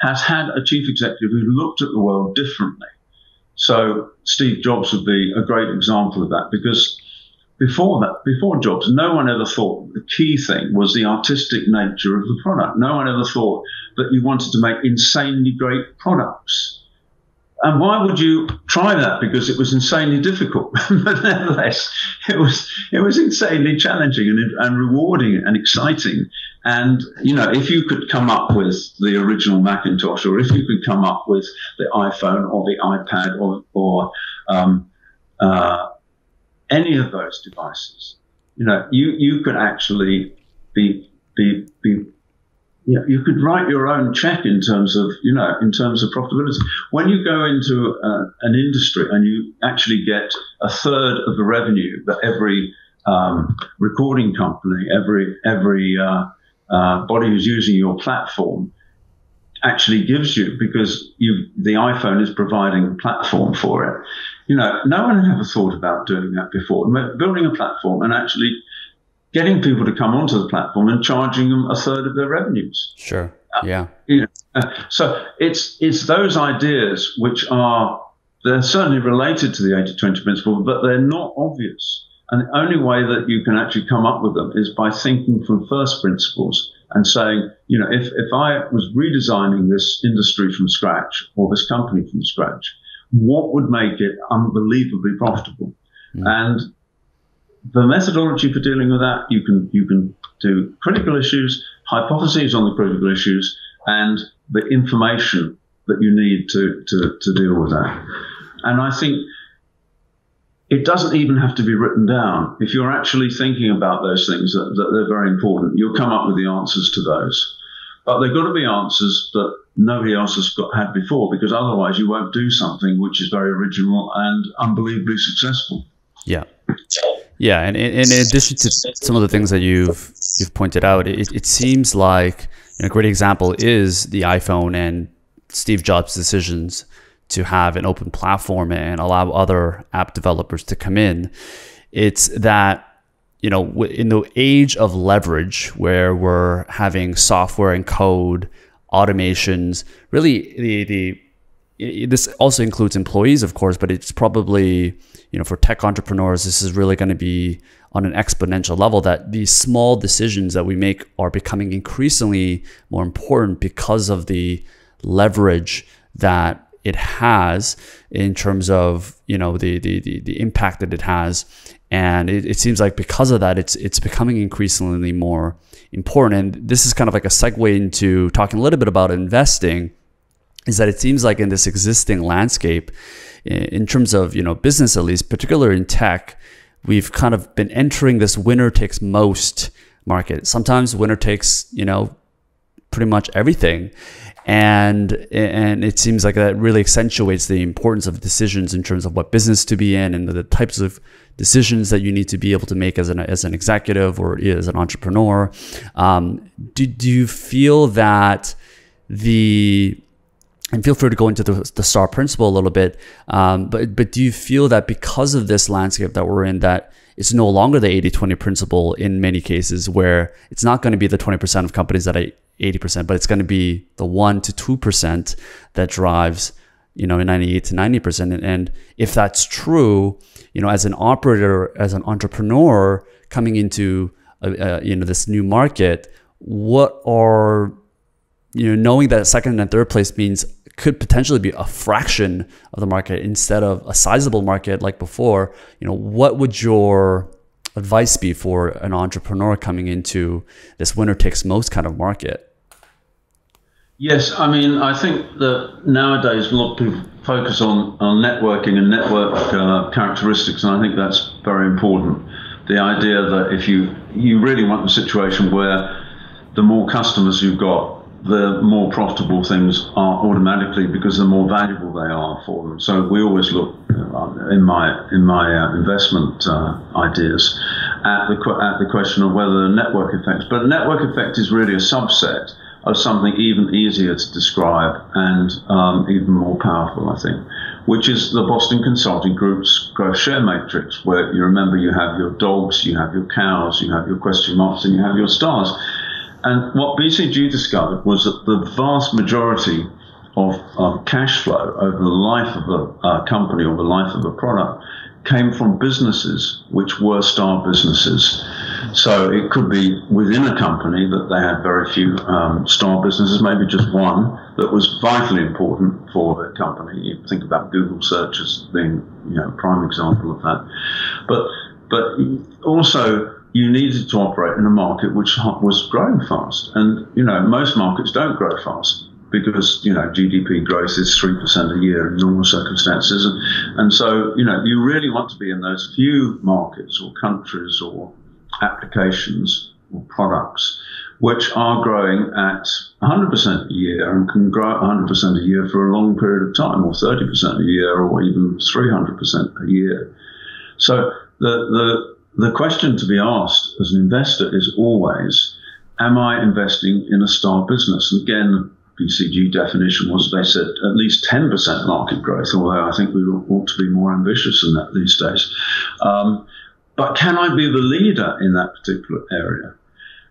has had a chief executive who looked at the world differently. So Steve Jobs would be a great example of that because before that, before Jobs, no one ever thought the key thing was the artistic nature of the product. No one ever thought that you wanted to make insanely great products. And why would you try that? Because it was insanely difficult. (laughs) but nevertheless, it was it was insanely challenging and, and rewarding and exciting. And you know, if you could come up with the original Macintosh, or if you could come up with the iPhone or the iPad or or um, uh, any of those devices, you know, you, you could actually be, be, be, you, know, you could write your own check in terms of, you know, in terms of profitability. When you go into uh, an industry and you actually get a third of the revenue that every um, recording company, every, every, uh, uh, body who's using your platform actually gives you because you, the iPhone is providing a platform for it. You know, no one had ever thought about doing that before. Building a platform and actually getting people to come onto the platform and charging them a third of their revenues. Sure. Yeah. You know, uh, so it's it's those ideas which are they're certainly related to the 80-20 principle, but they're not obvious. And the only way that you can actually come up with them is by thinking from first principles and saying, you know, if, if I was redesigning this industry from scratch or this company from scratch, what would make it unbelievably profitable? Mm. And the methodology for dealing with that, you can you can do critical issues, hypotheses on the critical issues, and the information that you need to, to, to deal with that. And I think it doesn't even have to be written down. If you're actually thinking about those things, that, that they're very important, you'll come up with the answers to those. But they've got to be answers that nobody else has got, had before, because otherwise you won't do something which is very original and unbelievably successful. Yeah. Yeah, and, and in addition to some of the things that you've you've pointed out, it, it seems like a great example is the iPhone and Steve Jobs' decisions to have an open platform and allow other app developers to come in. It's that you know in the age of leverage where we're having software and code automations really the the this also includes employees of course but it's probably you know for tech entrepreneurs this is really going to be on an exponential level that these small decisions that we make are becoming increasingly more important because of the leverage that it has in terms of you know the the the, the impact that it has and it, it, seems like because of that it's it's becoming increasingly more important. And this is kind of like a segue into talking a little bit about investing is that it seems like in this existing landscape in terms of you know business at least particularly in tech we've kind of been entering this winner takes most market. Sometimes winner takes you know pretty much everything and and it seems like that really accentuates the importance of decisions in terms of what business to be in and the types of decisions that you need to be able to make as an as an executive or as an entrepreneur. Um, do do you feel that the and feel free to go into the, the star principle a little bit. Um, but but do you feel that because of this landscape that we're in, that it's no longer the 80-20 principle in many cases, where it's not going to be the 20% of companies that I 80%, but it's going to be the 1 to 2% that drives, you know, 98 to 90%. And, and if that's true, you know, as an operator, as an entrepreneur coming into, a, a, you know, this new market, what are, you know, knowing that second and third place means could potentially be a fraction of the market instead of a sizable market like before, you know, what would your advice be for an entrepreneur coming into this winner takes most kind of market? Yes, I mean, I think that nowadays a lot of people focus on, on networking and network uh, characteristics, and I think that's very important. The idea that if you you really want a situation where the more customers you've got, the more profitable things are automatically because the more valuable they are for them. So we always look uh, in my in my uh, investment uh, ideas at the at the question of whether the network effects. But the network effect is really a subset of something even easier to describe and um, even more powerful, I think, which is the Boston Consulting Group's growth share matrix, where you remember you have your dogs, you have your cows, you have your question marks, and you have your stars. And what BCG discovered was that the vast majority of um, cash flow over the life of a uh, company or the life of a product came from businesses which were star businesses. So it could be within a company that they had very few um, star businesses, maybe just one that was vitally important for the company. You think about Google search as being, you know, a prime example of that. But but also you needed to operate in a market which was growing fast, and you know most markets don't grow fast because you know GDP growth is three percent a year in normal circumstances, and, and so you know you really want to be in those few markets or countries or applications or products which are growing at 100% a year and can grow 100% a year for a long period of time, or 30% a year, or even 300% a year. So the the the question to be asked as an investor is always, am I investing in a star business? And again, BCG definition was they said at least 10% market growth, although I think we ought to be more ambitious than that these days. Um, but can I be the leader in that particular area?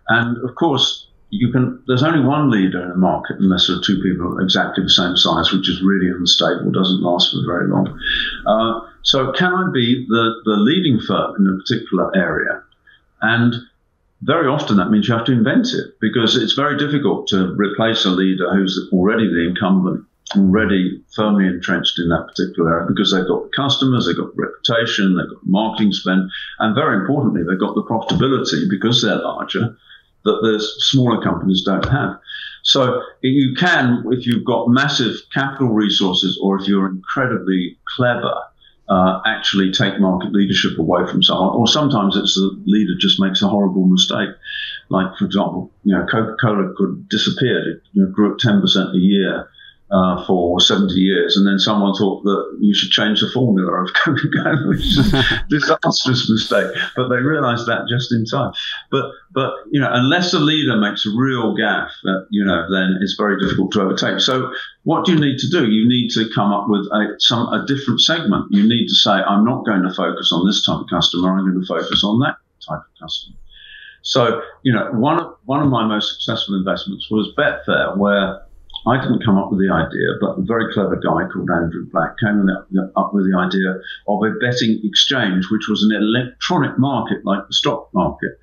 And of course, you can. There's only one leader in a market unless there are two people exactly the same size, which is really unstable, doesn't last for very long. Uh, so can I be the, the leading firm in a particular area? And very often that means you have to invent it because it's very difficult to replace a leader who's already the incumbent, already firmly entrenched in that particular area because they've got the customers, they've got the reputation, they've got marketing spend, and very importantly, they've got the profitability because they're larger that the smaller companies don't have. So you can, if you've got massive capital resources or if you're incredibly clever, uh, actually take market leadership away from someone, or sometimes it's the leader just makes a horrible mistake. Like, for example, you know, Coca-Cola could disappear. It grew at 10% a year uh, for 70 years, and then someone thought that you should change the formula of (laughs) Coca-Cola, which is a (laughs) disastrous mistake. But they realised that just in time. But but you know, unless a leader makes a real gaffe, uh, you know, then it's very difficult to overtake. So what do you need to do? You need to come up with a some a different segment. You need to say, I'm not going to focus on this type of customer. I'm going to focus on that type of customer. So, you know, one of, one of my most successful investments was Betfair, where I didn't come up with the idea, but a very clever guy called Andrew Black came up with the idea of a betting exchange, which was an electronic market like the stock market.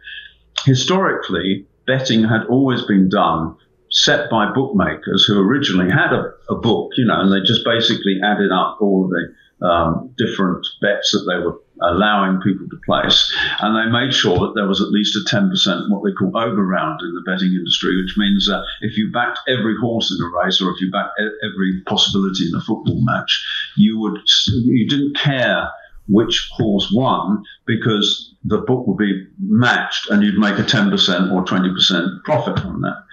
Historically, betting had always been done set by bookmakers who originally had a, a book, you know, and they just basically added up all the um, different bets that they were allowing people to place. And they made sure that there was at least a 10% what they call overround in the betting industry, which means that if you backed every horse in a race or if you backed every possibility in a football match, you would you didn't care which horse won because the book would be matched and you'd make a 10% or 20% profit on that.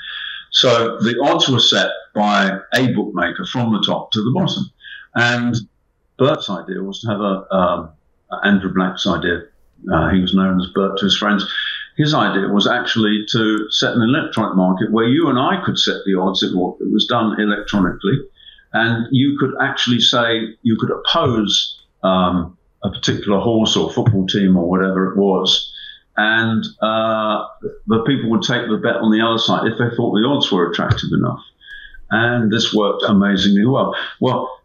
So the odds were set by a bookmaker from the top to the bottom. And Bert's idea was to have a, um, Andrew Black's idea. Uh, he was known as Bert to his friends. His idea was actually to set an electronic market where you and I could set the odds. It was done electronically, and you could actually say you could oppose um, a particular horse or football team or whatever it was, and uh, the people would take the bet on the other side if they thought the odds were attractive enough. And this worked amazingly well. Well,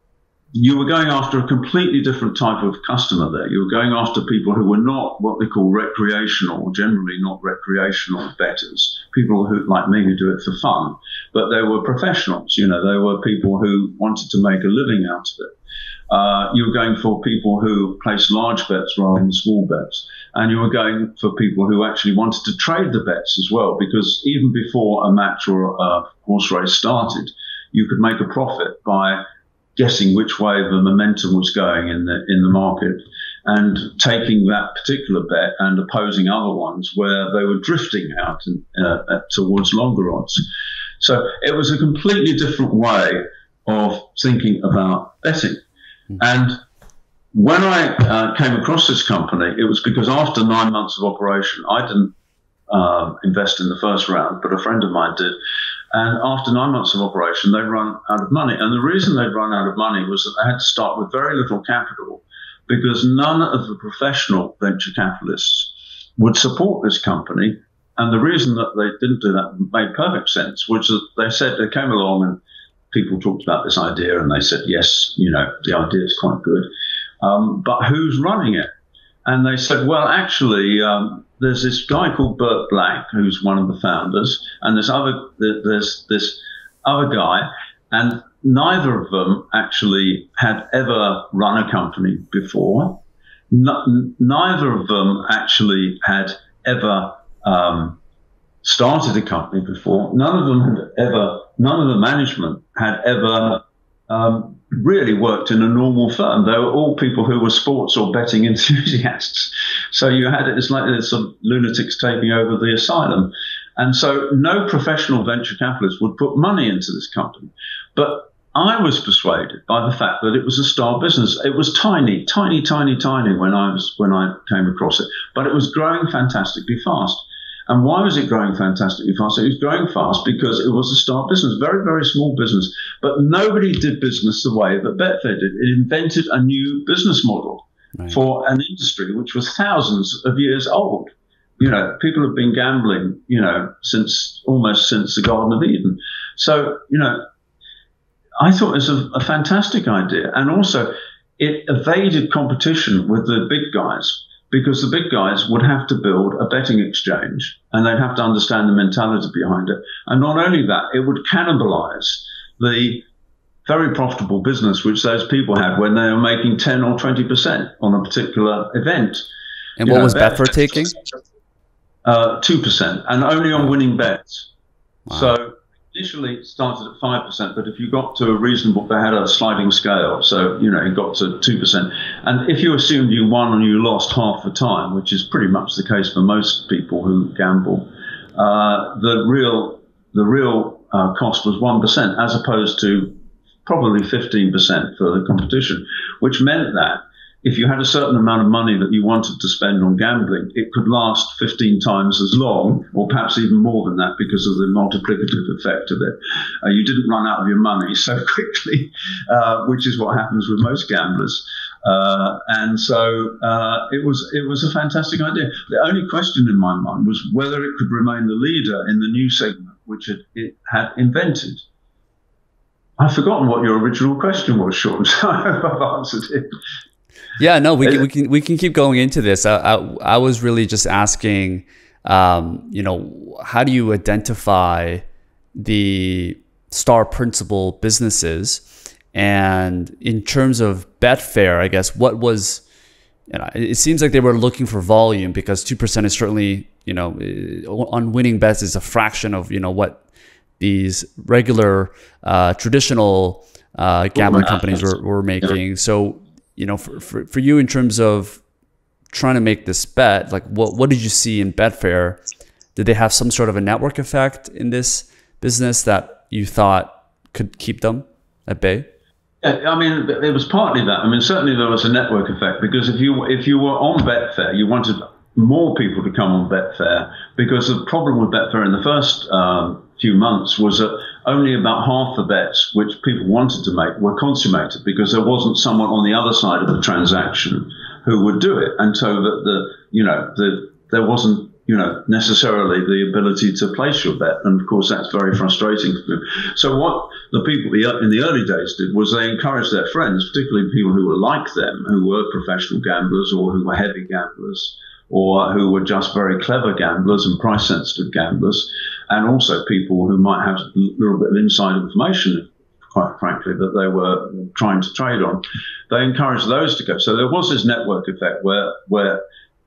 you were going after a completely different type of customer there. You were going after people who were not what they call recreational, generally not recreational bettors, people who, like me, who do it for fun, but they were professionals. You know, they were people who wanted to make a living out of it. Uh, you were going for people who placed large bets rather than small bets. And you were going for people who actually wanted to trade the bets as well, because even before a match or a horse race started, you could make a profit by guessing which way the momentum was going in the in the market and taking that particular bet and opposing other ones where they were drifting out and, uh, towards longer odds. So it was a completely different way of thinking about betting. Mm. And when I uh, came across this company, it was because after nine months of operation, I didn't uh, invest in the first round, but a friend of mine did. And after nine months of operation, they run out of money. And the reason they'd run out of money was that they had to start with very little capital because none of the professional venture capitalists would support this company. And the reason that they didn't do that made perfect sense, which is they said they came along and people talked about this idea and they said, yes, you know, the idea is quite good. Um, but who's running it? And they said, well, actually, um, there's this guy called Bert Black, who's one of the founders, and there's other there's this other guy, and neither of them actually had ever run a company before. neither of them actually had ever um, started a company before. None of them had ever, none of the management had ever um, really worked in a normal firm. They were all people who were sports or betting (laughs) enthusiasts. So you had it, it's like there's some lunatics taking over the asylum. And so no professional venture capitalist would put money into this company. But I was persuaded by the fact that it was a star business. It was tiny, tiny, tiny, tiny when I was when I came across it, but it was growing fantastically fast. And why was it growing fantastically fast? It was growing fast because it was a start business, very, very small business. But nobody did business the way that Betfair did. It invented a new business model right. for an industry which was thousands of years old. You know, people have been gambling, you know, since almost since the Garden of Eden. So, you know, I thought it was a, a fantastic idea. And also, it evaded competition with the big guys because the big guys would have to build a betting exchange and they'd have to understand the mentality behind it. And not only that, it would cannibalize the very profitable business which those people had when they were making 10 or 20% on a particular event. And you what know, was Betfair taking? Uh, 2%, and only on winning bets. Wow. So initially it started at 5%, but if you got to a reasonable, they had a sliding scale. So, you know, it got to 2%. And if you assumed you won and you lost half the time, which is pretty much the case for most people who gamble, uh, the real, the real uh, cost was 1% as opposed to probably 15% for the competition, which meant that if you had a certain amount of money that you wanted to spend on gambling, it could last 15 times as long, or perhaps even more than that because of the multiplicative effect of it. Uh, you didn't run out of your money (laughs) so quickly, uh, which is what happens with most gamblers. Uh, and so uh, it was it was a fantastic idea. The only question in my mind was whether it could remain the leader in the new segment which it, it had invented. I've forgotten what your original question was, Sean. (laughs) So I hope I've answered it. Yeah, no, we can, we can we can keep going into this. I I, I was really just asking, um, you know, how do you identify the star principle businesses, and in terms of Betfair, I guess what was, you know, it seems like they were looking for volume because two percent is certainly you know on winning bets is a fraction of you know what these regular uh, traditional uh, gambling companies were, were making. So you know, for, for, for you in terms of trying to make this bet, like what, what did you see in Betfair? Did they have some sort of a network effect in this business that you thought could keep them at bay? I mean, it was partly that. I mean, certainly there was a network effect because if you if you were on Betfair, you wanted more people to come on Betfair because the problem with Betfair in the first um, few months was that only about half the bets which people wanted to make were consummated because there wasn't someone on the other side of the transaction who would do it, and so that the you know the there wasn't you know necessarily the ability to place your bet, and of course that's very frustrating. So what the people in the early days did was they encouraged their friends, particularly people who were like them, who were professional gamblers or who were heavy gamblers or who were just very clever gamblers and price sensitive gamblers, and also people who might have a little bit of inside information, quite frankly, that they were trying to trade on. They encouraged those to go. So there was this network effect where, where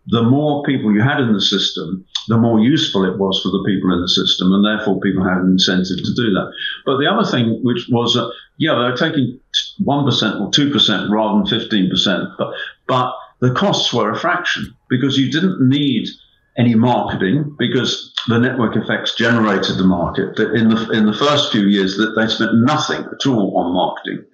the more people you had in the system, the more useful it was for the people in the system, and therefore people had an incentive to do that. But the other thing, which was, uh, yeah, they're taking 1% or 2% rather than 15%, but, but the costs were a fraction because you didn't need any marketing because the network effects generated the market. That in the in the first few years, that they spent nothing at all on marketing,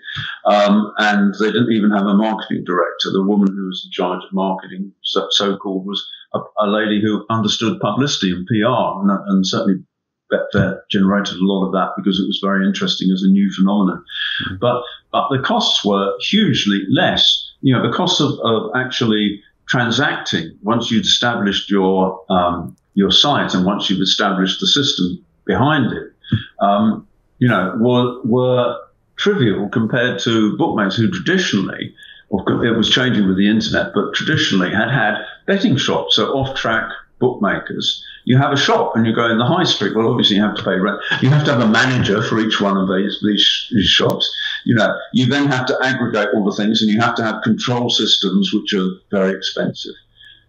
um, and they didn't even have a marketing director. The woman who was in charge of marketing, so, called, was a, a, lady who understood publicity and PR, and, and certainly Betfair generated a lot of that because it was very interesting as a new phenomenon. Mm-hmm. But but the costs were hugely less you know, the cost of, of actually transacting once you've established your um, your site and once you've established the system behind it, um, you know, were were trivial compared to bookmakers who traditionally, it was changing with the internet, but traditionally had had betting shops, so off track bookmakers you have a shop and you go in the high street. Well, obviously you have to pay rent. You have to have a manager for each one of these, these, these shops. You know, you then have to aggregate all the things and you have to have control systems which are very expensive.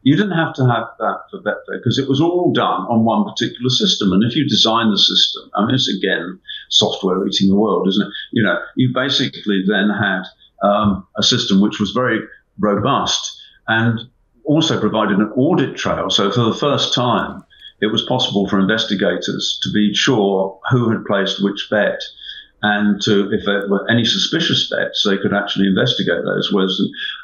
You didn't have to have that for Betfair because it was all done on one particular system. And if you design the system, I mean, it's again software eating the world, isn't it? You know, you basically then had um, a system which was very robust and also provided an audit trail. So for the first time, it was possible for investigators to be sure who had placed which bet and to, if there were any suspicious bets, they could actually investigate those. Whereas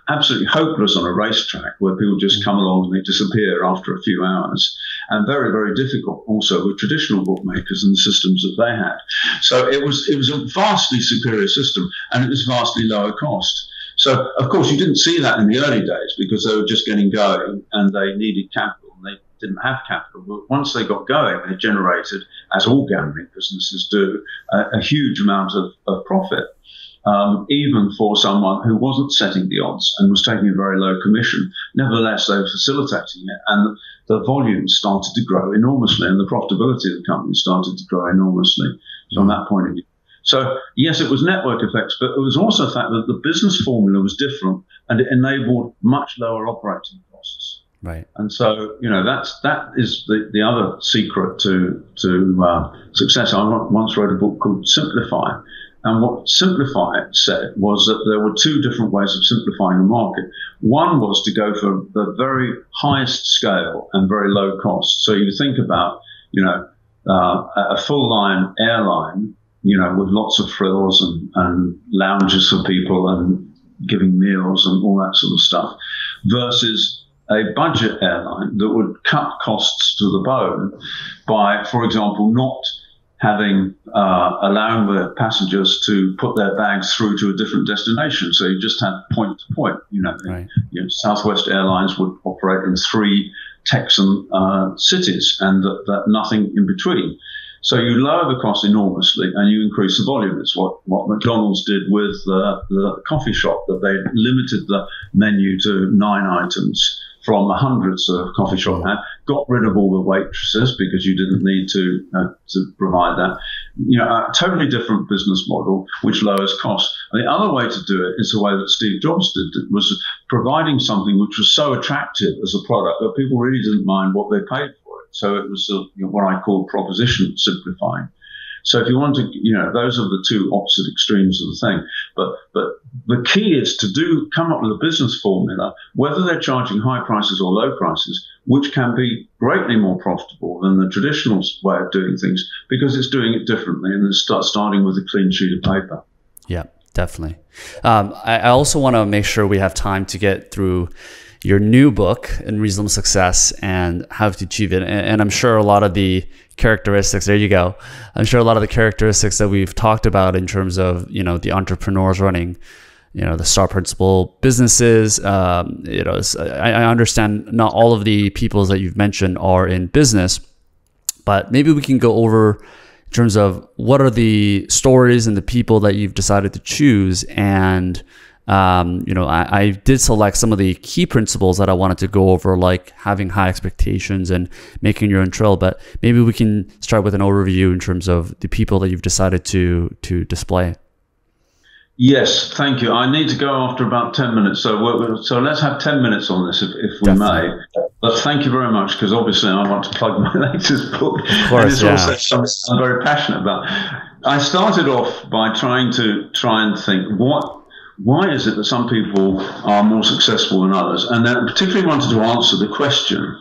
absolutely hopeless on a racetrack where people just come along and they disappear after a few hours, and very, very difficult also with traditional bookmakers and the systems that they had. So it was it was a vastly superior system, and it was vastly lower cost. So of course you didn't see that in the early days because they were just getting going and they needed capital didn't have capital. But once they got going, they generated, as all gambling businesses do, a, a huge amount of, of profit. Um, even for someone who wasn't setting the odds and was taking a very low commission. Nevertheless, they were facilitating it, and the, volumes started to grow enormously, and the profitability of the company started to grow enormously. So, from that point of view, so yes, it was network effects, but it was also the fact that the business formula was different and it enabled much lower operating. Right. And so you know that's that is the, the other secret to to uh, success. I once wrote a book called Simplify, and what Simplify said was that there were two different ways of simplifying the market. One was to go for the very highest scale and very low cost. So you think about you know uh, a full line airline you know, with lots of frills and, and lounges for people and giving meals and all that sort of stuff, versus a budget airline that would cut costs to the bone by, for example, not having uh, allowing the passengers to put their bags through to a different destination. So you just had point to point. You know, right. you know Southwest Airlines would operate in three Texan uh, cities, and that, that nothing in between. So you lower the cost enormously and you increase the volume. It's what, what McDonald's did with the, the coffee shop, that they limited the menu to nine items from the hundreds of coffee shop had, got rid of all the waitresses because you didn't need to uh, to provide that. You know, a totally different business model which lowers costs. And the other way to do it is the way that Steve Jobs did it, was providing something which was so attractive as a product that people really didn't mind what they paid for it. so it was a, you know, what I call proposition simplifying. So if you want to, you know, those are the two opposite extremes of the thing. But but the key is to do come up with a business formula, whether they're charging high prices or low prices, which can be greatly more profitable than the traditional way of doing things because it's doing it differently and it's start, starting with a clean sheet of paper. Yeah, definitely. Um, I, I also want to make sure we have time to get through your new book, Unreasonable Success, and how to achieve it. And, and, I'm sure a lot of the characteristics, there you go. I'm sure a lot of the characteristics that we've talked about in terms of, you know, the entrepreneurs running, you know, the star principle businesses. Um, you know, I, I understand not all of the peoples that you've mentioned are in business, but maybe we can go over in terms of what are the stories and the people that you've decided to choose and um, you know, I, I, did select some of the key principles that I wanted to go over, like having high expectations and making your own trail. But maybe we can start with an overview in terms of the people that you've decided to to display. Yes, thank you. I need to go after about ten minutes, so so let's have ten minutes on this, if, if we Definitely. may. But thank you very much, because obviously I want to plug my (laughs) latest book, of course, and it's yeah. also something I'm very passionate about. I started off by trying to try and think what why is it that some people are more successful than others? And then particularly wanted to answer the question,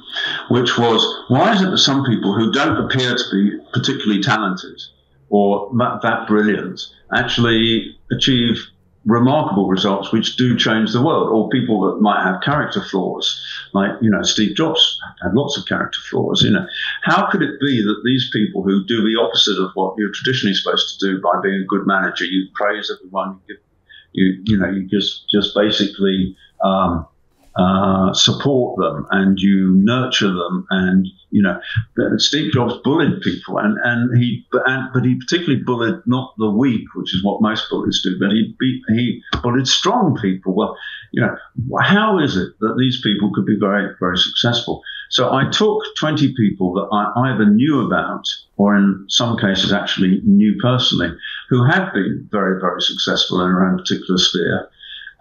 which was, why is it that some people who don't appear to be particularly talented or that, that brilliant actually achieve remarkable results which do change the world, or people that might have character flaws, like you know Steve Jobs had lots of character flaws. You know, how could it be that these people who do the opposite of what you're traditionally supposed to do by being a good manager, you praise everyone, you give you you know you just just basically um, uh, support them and you nurture them and you know Steve Jobs bullied people and and he but, and, but he particularly bullied not the weak which is what most bullies do but he he bullied strong people. Well you know how is it that these people could be very very successful so I took 20 people that I either knew about or in some cases actually knew personally who had been very very successful in their own particular sphere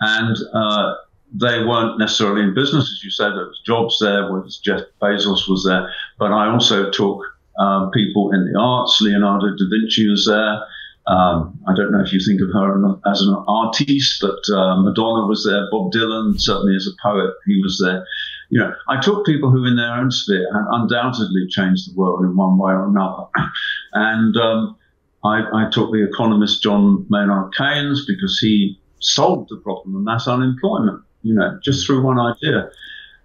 and uh, they weren't necessarily in business, as you said. There was Jobs there, was Jeff Bezos was there, but I also took um, people in the arts. Leonardo da Vinci was there. Um, I don't know if you think of her as an artiste, but uh, Madonna was there. Bob Dylan, certainly as a poet, he was there. You know, I took people who, in their own sphere, had undoubtedly changed the world in one way or another, (clears throat) and um, I, I, took the economist John Maynard Keynes because he solved the problem, and that's unemployment you know, just through one idea.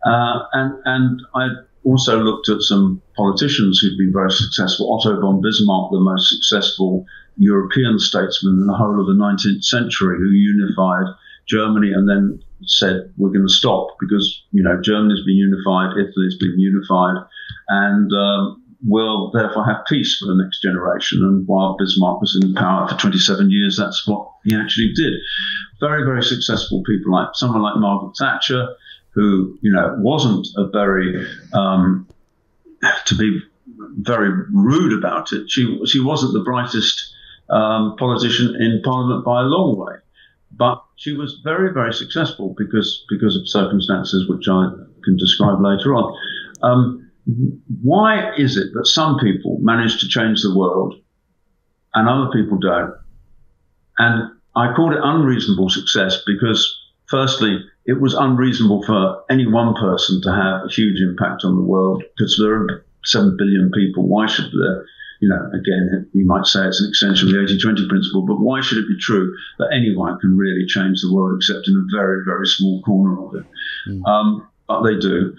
Uh, and and I also looked at some politicians who've been very successful. Otto von Bismarck, the most successful European statesman in the whole of the 19th century, who unified Germany and then said we're going to stop because you know Germany's been unified, Italy's been unified, and um, will therefore have peace for the next generation. And while Bismarck was in power for 27 years, that's what he actually did. Very, very successful people like someone like Margaret Thatcher, who you know wasn't a very um, to be very rude about it. She she wasn't the brightest um, politician in Parliament by a long way. But she was very, very successful because because of circumstances which I can describe later on. Um, why is it that some people manage to change the world and other people don't? And I called it unreasonable success because, firstly, it was unreasonable for any one person to have a huge impact on the world because there are 7 billion people. Why should there you know, again, you might say it's an extension of the 80 20 principle, but why should it be true that anyone can really change the world except in a very, very small corner of it? Mm. Um, but they do.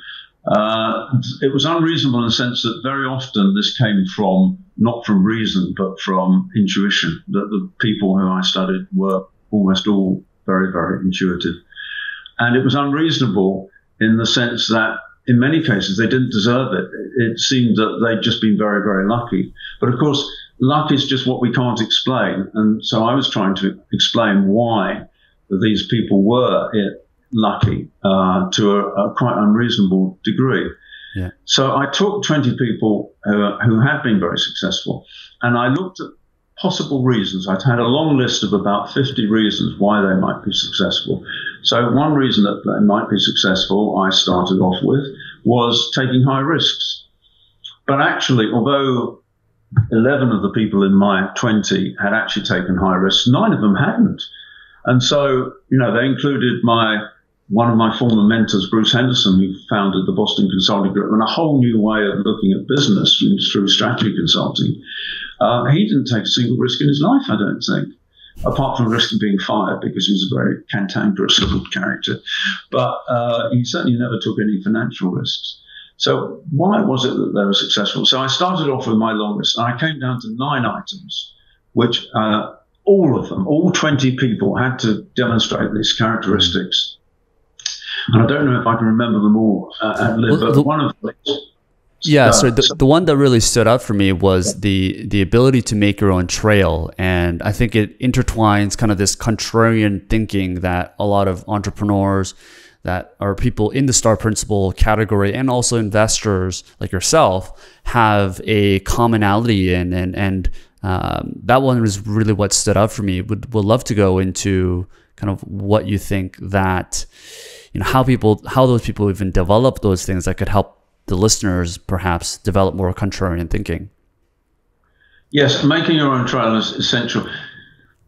Uh, it was unreasonable in the sense that very often this came from not from reason but from intuition. That the people who I studied were almost all very, very intuitive. And it was unreasonable in the sense that in many cases, they didn't deserve it. It seemed that they'd just been very, very lucky. But of course, luck is just what we can't explain. And so I was trying to explain why these people were lucky uh, to a, a, quite unreasonable degree. Yeah. So I took 20 people who, who had been very successful and I looked at possible reasons. I'd had a long list of about 50 reasons why they might be successful. So one reason that they might be successful, I started off with, was taking high risks. But actually, although 11 of the people in my 20 had actually taken high risks, nine of them hadn't. And so, you know, they included my one of my former mentors, Bruce Henderson, who founded the Boston Consulting Group, and a whole new way of looking at business through strategy consulting. Uh, he didn't take a single risk in his life, I don't think, apart from risk of being fired because he was a very cantankerous little character. But uh, he certainly never took any financial risks. So why was it that they were successful? So I started off with my long list, and I came down to nine items, which uh, all of them, all 20 people, had to demonstrate these characteristics. And I don't know if I can remember them all uh, well, but the, one of them yeah, so the, the one that really stood out for me was the the ability to make your own trail, and I think it intertwines kind of this contrarian thinking that a lot of entrepreneurs that are people in the star principle category and also investors like yourself have a commonality in. And and um, that one was really what stood out for me. Would would love to go into kind of what you think that you know how people how those people even develop those things that could help the listeners perhaps develop more contrarian thinking. Yes, making your own trail is essential.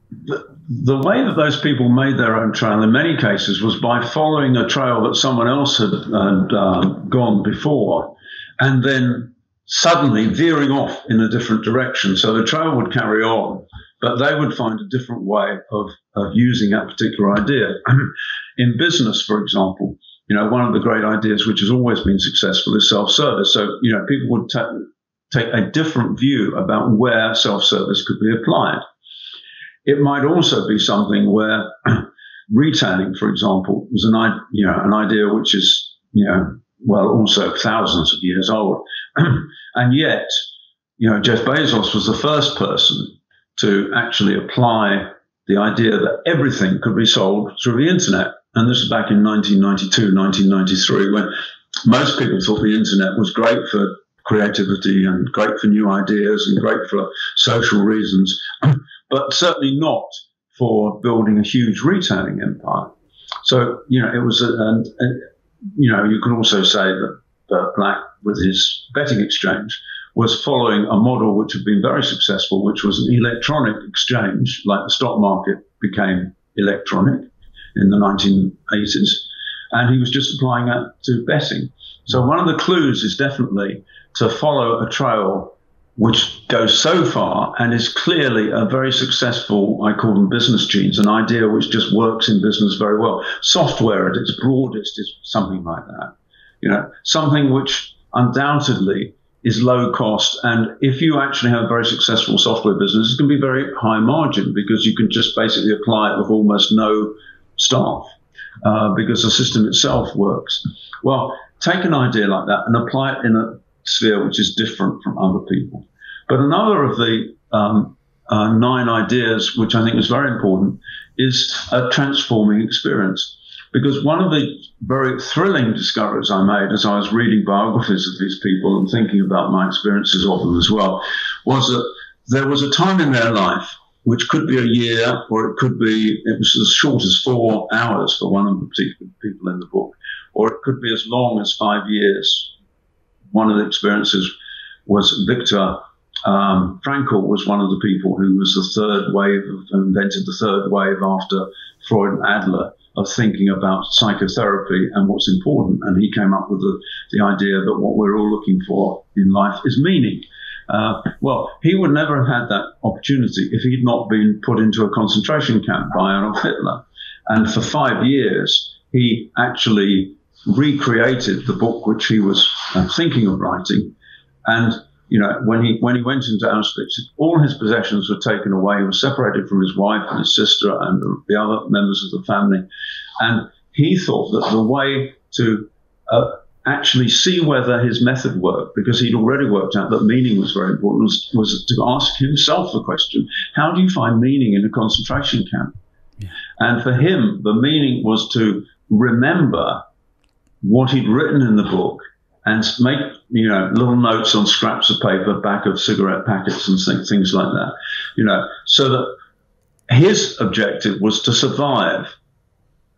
The, the way that those people made their own trail in many cases was by following a trail that someone else had, had uh, gone before and then suddenly veering off in a different direction. So the trail would carry on, but they would find a different way of, of using that particular idea. (clears throat) in business, for example, you know, one of the great ideas which has always been successful is self-service. So, you know, people would ta- take a different view about where self-service could be applied. It might also be something where (clears throat) retailing, for example, was an, you know, an idea which is, you know, well, also thousands of years old. (clears throat) and yet, you know, Jeff Bezos was the first person to actually apply the idea that everything could be sold through the internet. And this was back in 1992, 1993, when most people thought the internet was great for creativity and great for new ideas and great for social reasons, (clears throat) but certainly not for building a huge retailing empire. So, you know, it was, a, and, you know, you can also say that Bert Black, with his betting exchange, was following a model which had been very successful, which was an electronic exchange, like the stock market became electronic in the 1980s. And he was just applying that to betting. So one of the clues is definitely to follow a trail which goes so far and is clearly a very successful, I call them business genes, an idea which just works in business very well. Software at its broadest is something like that. You know, something which undoubtedly is low cost. And if you actually have a very successful software business, going to be very high margin because you can just basically apply it with almost no staff uh, because the system itself works. Well, take an idea like that and apply it in a sphere which is different from other people. But another of the um, uh, nine ideas, which I think is very important, is a transforming experience. Because one of the very thrilling discoveries I made as I was reading biographies of these people and thinking about my experiences of them as well was that there was a time in their life which could be a year or it could be, it was as short as four hours for one of the people in the book, or it could be as long as five years. One of the experiences was Viktor um, Frankl was one of the people who was the third wave, invented the third wave after Freud and Adler of thinking about psychotherapy and what's important. And he came up with the, the idea that what we're all looking for in life is meaning. Uh, well, he would never have had that opportunity if he'd not been put into a concentration camp by Adolf Hitler. And for five years, he actually recreated the book which he was uh, thinking of writing. And you know, when he when he went into Auschwitz, all his possessions were taken away. He was separated from his wife and his sister and the other members of the family, and he thought that the way to uh, actually see whether his method worked, because he'd already worked out that meaning was very important, was, was to ask himself the question: How do you find meaning in a concentration camp? Yeah. And for him, the meaning was to remember what he'd written in the book and make you know little notes on scraps of paper, back of cigarette packets, and things like that. You know, so that his objective was to survive.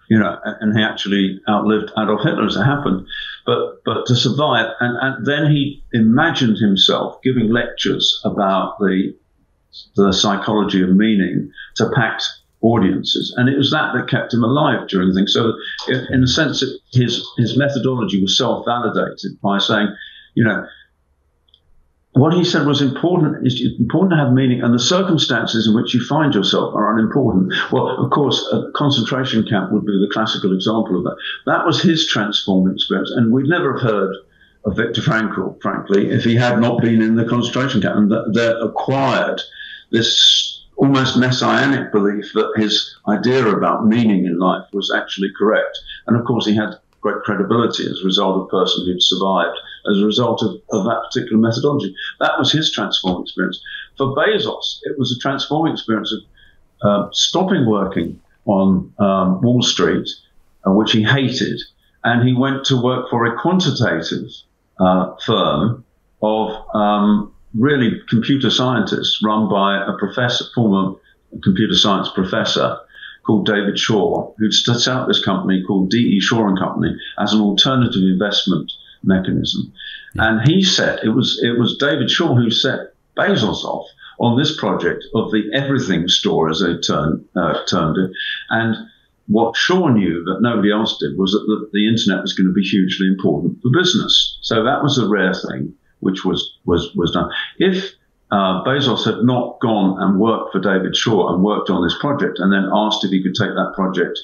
You know, and he actually outlived Adolf Hitler as it happened, but but to survive, and, and then he imagined himself giving lectures about the the psychology of meaning to packed audiences. And it was that that kept him alive during things. So, in a sense, his, his methodology was self validated by saying, you know, what he said was important is important to have meaning, and the circumstances in which you find yourself are unimportant. Well, of course, a concentration camp would be the classical example of that. That was his transforming experience, and we'd never have heard of Viktor Frankl, frankly, if he had not been in the concentration camp and that, that acquired this almost messianic belief that his idea about meaning in life was actually correct. And of course, he had great credibility as a result of a person who'd survived as a result of, of that particular methodology. That was his transforming experience. For Bezos, it was a transforming experience of uh, stopping working on um, Wall Street, uh, which he hated, and he went to work for a quantitative uh, firm of um, really computer scientists run by a professor, former computer science professor called David Shaw, who'd set up this company called D.E. Shaw and Company as an alternative investment mechanism. And he said it was it was David Shaw who set Bezos off on this project of the everything store, as they term, uh, termed it. And what Shaw knew that nobody else did was that the, the internet was going to be hugely important for business. So that was a rare thing which was was was done. If uh, Bezos had not gone and worked for David Shaw and worked on this project, and then asked if he could take that project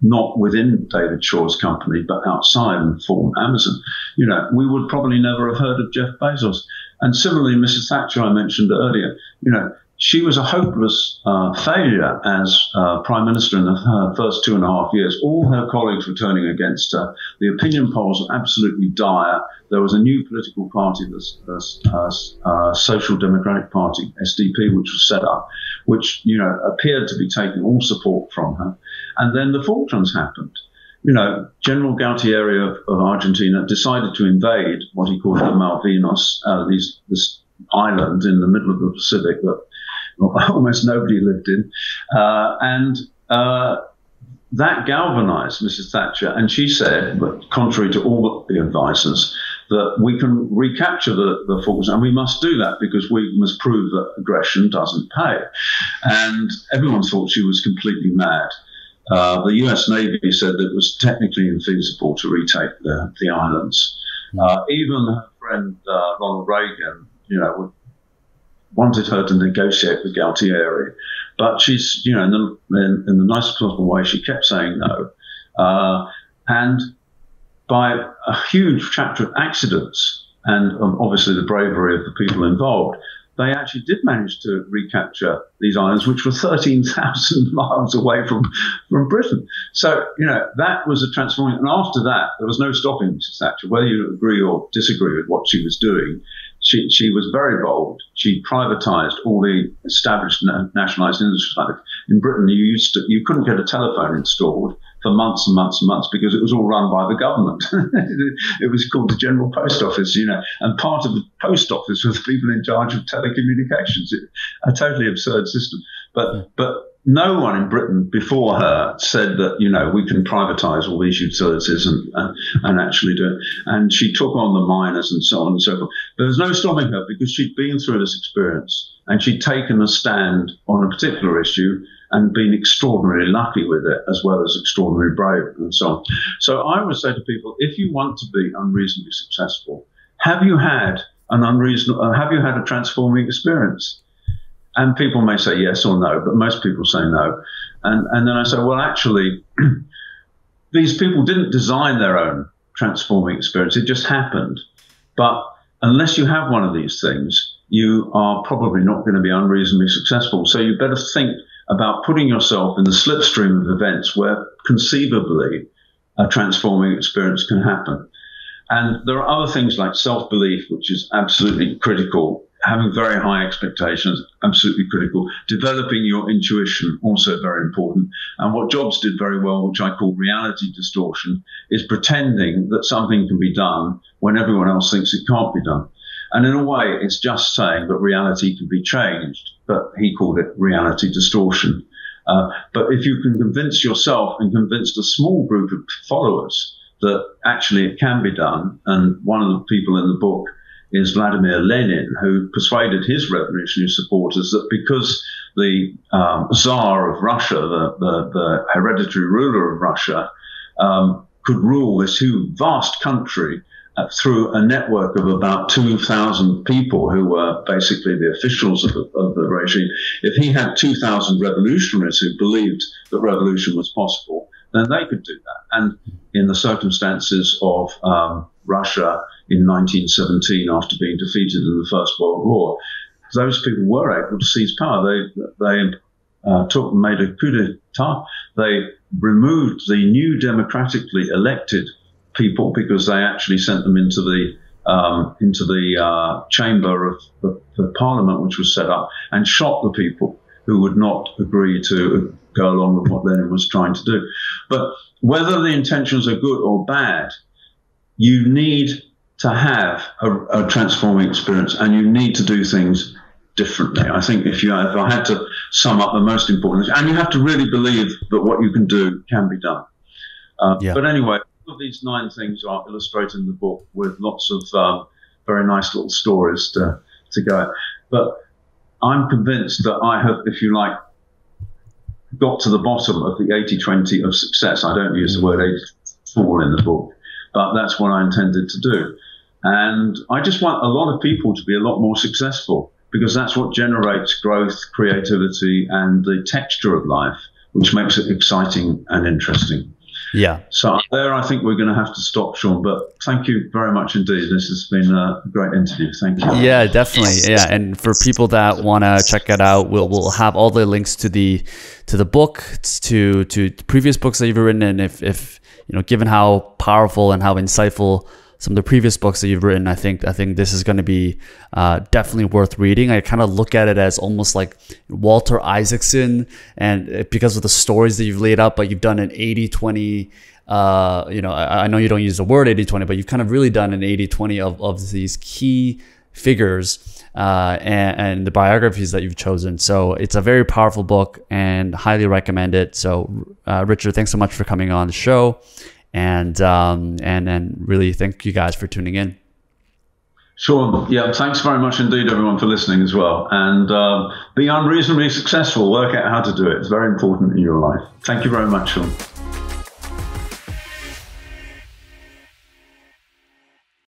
not within David Shaw's company but outside and form Amazon, you know, we would probably never have heard of Jeff Bezos. And similarly, Mrs. Thatcher, I mentioned earlier, you know, she was a hopeless uh, failure as uh, prime minister in the, her first two and a half years. All her colleagues were turning against her. The opinion polls were absolutely dire. There was a new political party, the uh, Social Democratic Party (SDP), which was set up, which you know appeared to be taking all support from her. And then the Falklands happened. You know, General Galtieri of, of Argentina decided to invade what he called the Malvinas, uh, these this island in the middle of the Pacific that (laughs) almost nobody lived in. Uh, and uh, that galvanized Mrs. Thatcher. And she said, but contrary to all the advisors, that we can recapture the, the Falklands, and we must do that because we must prove that aggression doesn't pay. And everyone thought she was completely mad. Uh, the US Navy said that it was technically infeasible to retake the, the islands. Uh, even her friend uh, Ronald Reagan, you know, wanted her to negotiate with Galtieri, but she's, you know, in the, in, in the nicest possible way, she kept saying no. Uh, and by a huge chapter of accidents and um, obviously the bravery of the people involved, they actually did manage to recapture these islands, which were 13,000 (laughs) miles away from, from Britain. So, you know, that was a transformation. And after that, there was no stopping Mrs. Thatcher, whether you agree or disagree with what she was doing. She, she was very bold. She privatized all the established nationalized industries. Like in Britain, you used to, you couldn't get a telephone installed for months and months and months because it was all run by the government. (laughs) it was called the General Post Office, you know, and part of the post office was the people in charge of telecommunications. It, a totally absurd system. But, but no one in Britain before her said that, you know, we can privatize all these utilities and, and, actually do it. And she took on the miners and so on and so forth. There was no stopping her because she'd been through this experience and she'd taken a stand on a particular issue and been extraordinarily lucky with it as well as extraordinarily brave and so on. So I would say to people, if you want to be unreasonably successful, have you had an unreasonable, uh, have you had a transforming experience? And people may say yes or no, but most people say no. And, and then I say, well, actually, (clears throat) these people didn't design their own transforming experience. It just happened. But unless you have one of these things, you are probably not going to be unreasonably successful. So you better think about putting yourself in the slipstream of events where conceivably a transforming experience can happen. And there are other things like self belief, which is absolutely critical. Having very high expectations, absolutely critical. Developing your intuition, also very important. And what Jobs did very well, which I call reality distortion, is pretending that something can be done when everyone else thinks it can't be done. And in a way, it's just saying that reality can be changed, but he called it reality distortion. Uh, but if you can convince yourself and convince a small group of followers that actually it can be done, and one of the people in the book is Vladimir Lenin, who persuaded his revolutionary supporters that because the um, Tsar of Russia, the, the, the, hereditary ruler of Russia, um, could rule this huge, vast country uh, through a network of about 2,000 people who were basically the officials of the, of the regime. If he had 2,000 revolutionaries who believed that revolution was possible, then they could do that. And in the circumstances of um, Russia in 1917, after being defeated in the First World War, those people were able to seize power. They they uh, took made a coup d'état. They removed the new democratically elected people because they actually sent them into the um, into the uh, chamber of the, the, parliament, which was set up, and shot the people who would not agree to go along with what Lenin was trying to do. But whether the intentions are good or bad, you need to have a, a transforming experience, and you need to do things differently. I think if you if I had to sum up the most important, and you have to really believe that what you can do can be done. Uh, yeah. But anyway, of these nine things are illustrated in the book with lots of um, very nice little stories to, to go. But I'm convinced that I have, if you like, got to the bottom of the 80 20 of success. I don't use the word 80 all in the book, but that's what I intended to do. And I just want a lot of people to be a lot more successful because that's what generates growth, creativity, and the texture of life, which makes it exciting and interesting. Yeah. So there, I think we're going to have to stop, Sean. But thank you very much indeed. This has been a great interview. Thank you. Yeah, definitely. Yeah, and for people that want to check it out, we'll we'll have all the links to the to the book, to to previous books that you've written, and if if you know, given how powerful and how insightful some of the previous books that you've written, I think I think this is going to be uh, definitely worth reading. I kind of look at it as almost like Walter Isaacson, and because of the stories that you've laid out, but you've done an 80 20. Uh, you know, I, I, know you don't use the word 80 20, but you've kind of really done an 80 20 of, of these key figures uh, and, and, the biographies that you've chosen. So it's a very powerful book and highly recommend it. So, uh, Richard, thanks so much for coming on the show and um, and and really thank you guys for tuning in. Sure. Yeah. Thanks very much indeed, everyone, for listening as well. And uh, be unreasonably successful. Work out how to do it. It's very important in your life. Thank you very much, Sean.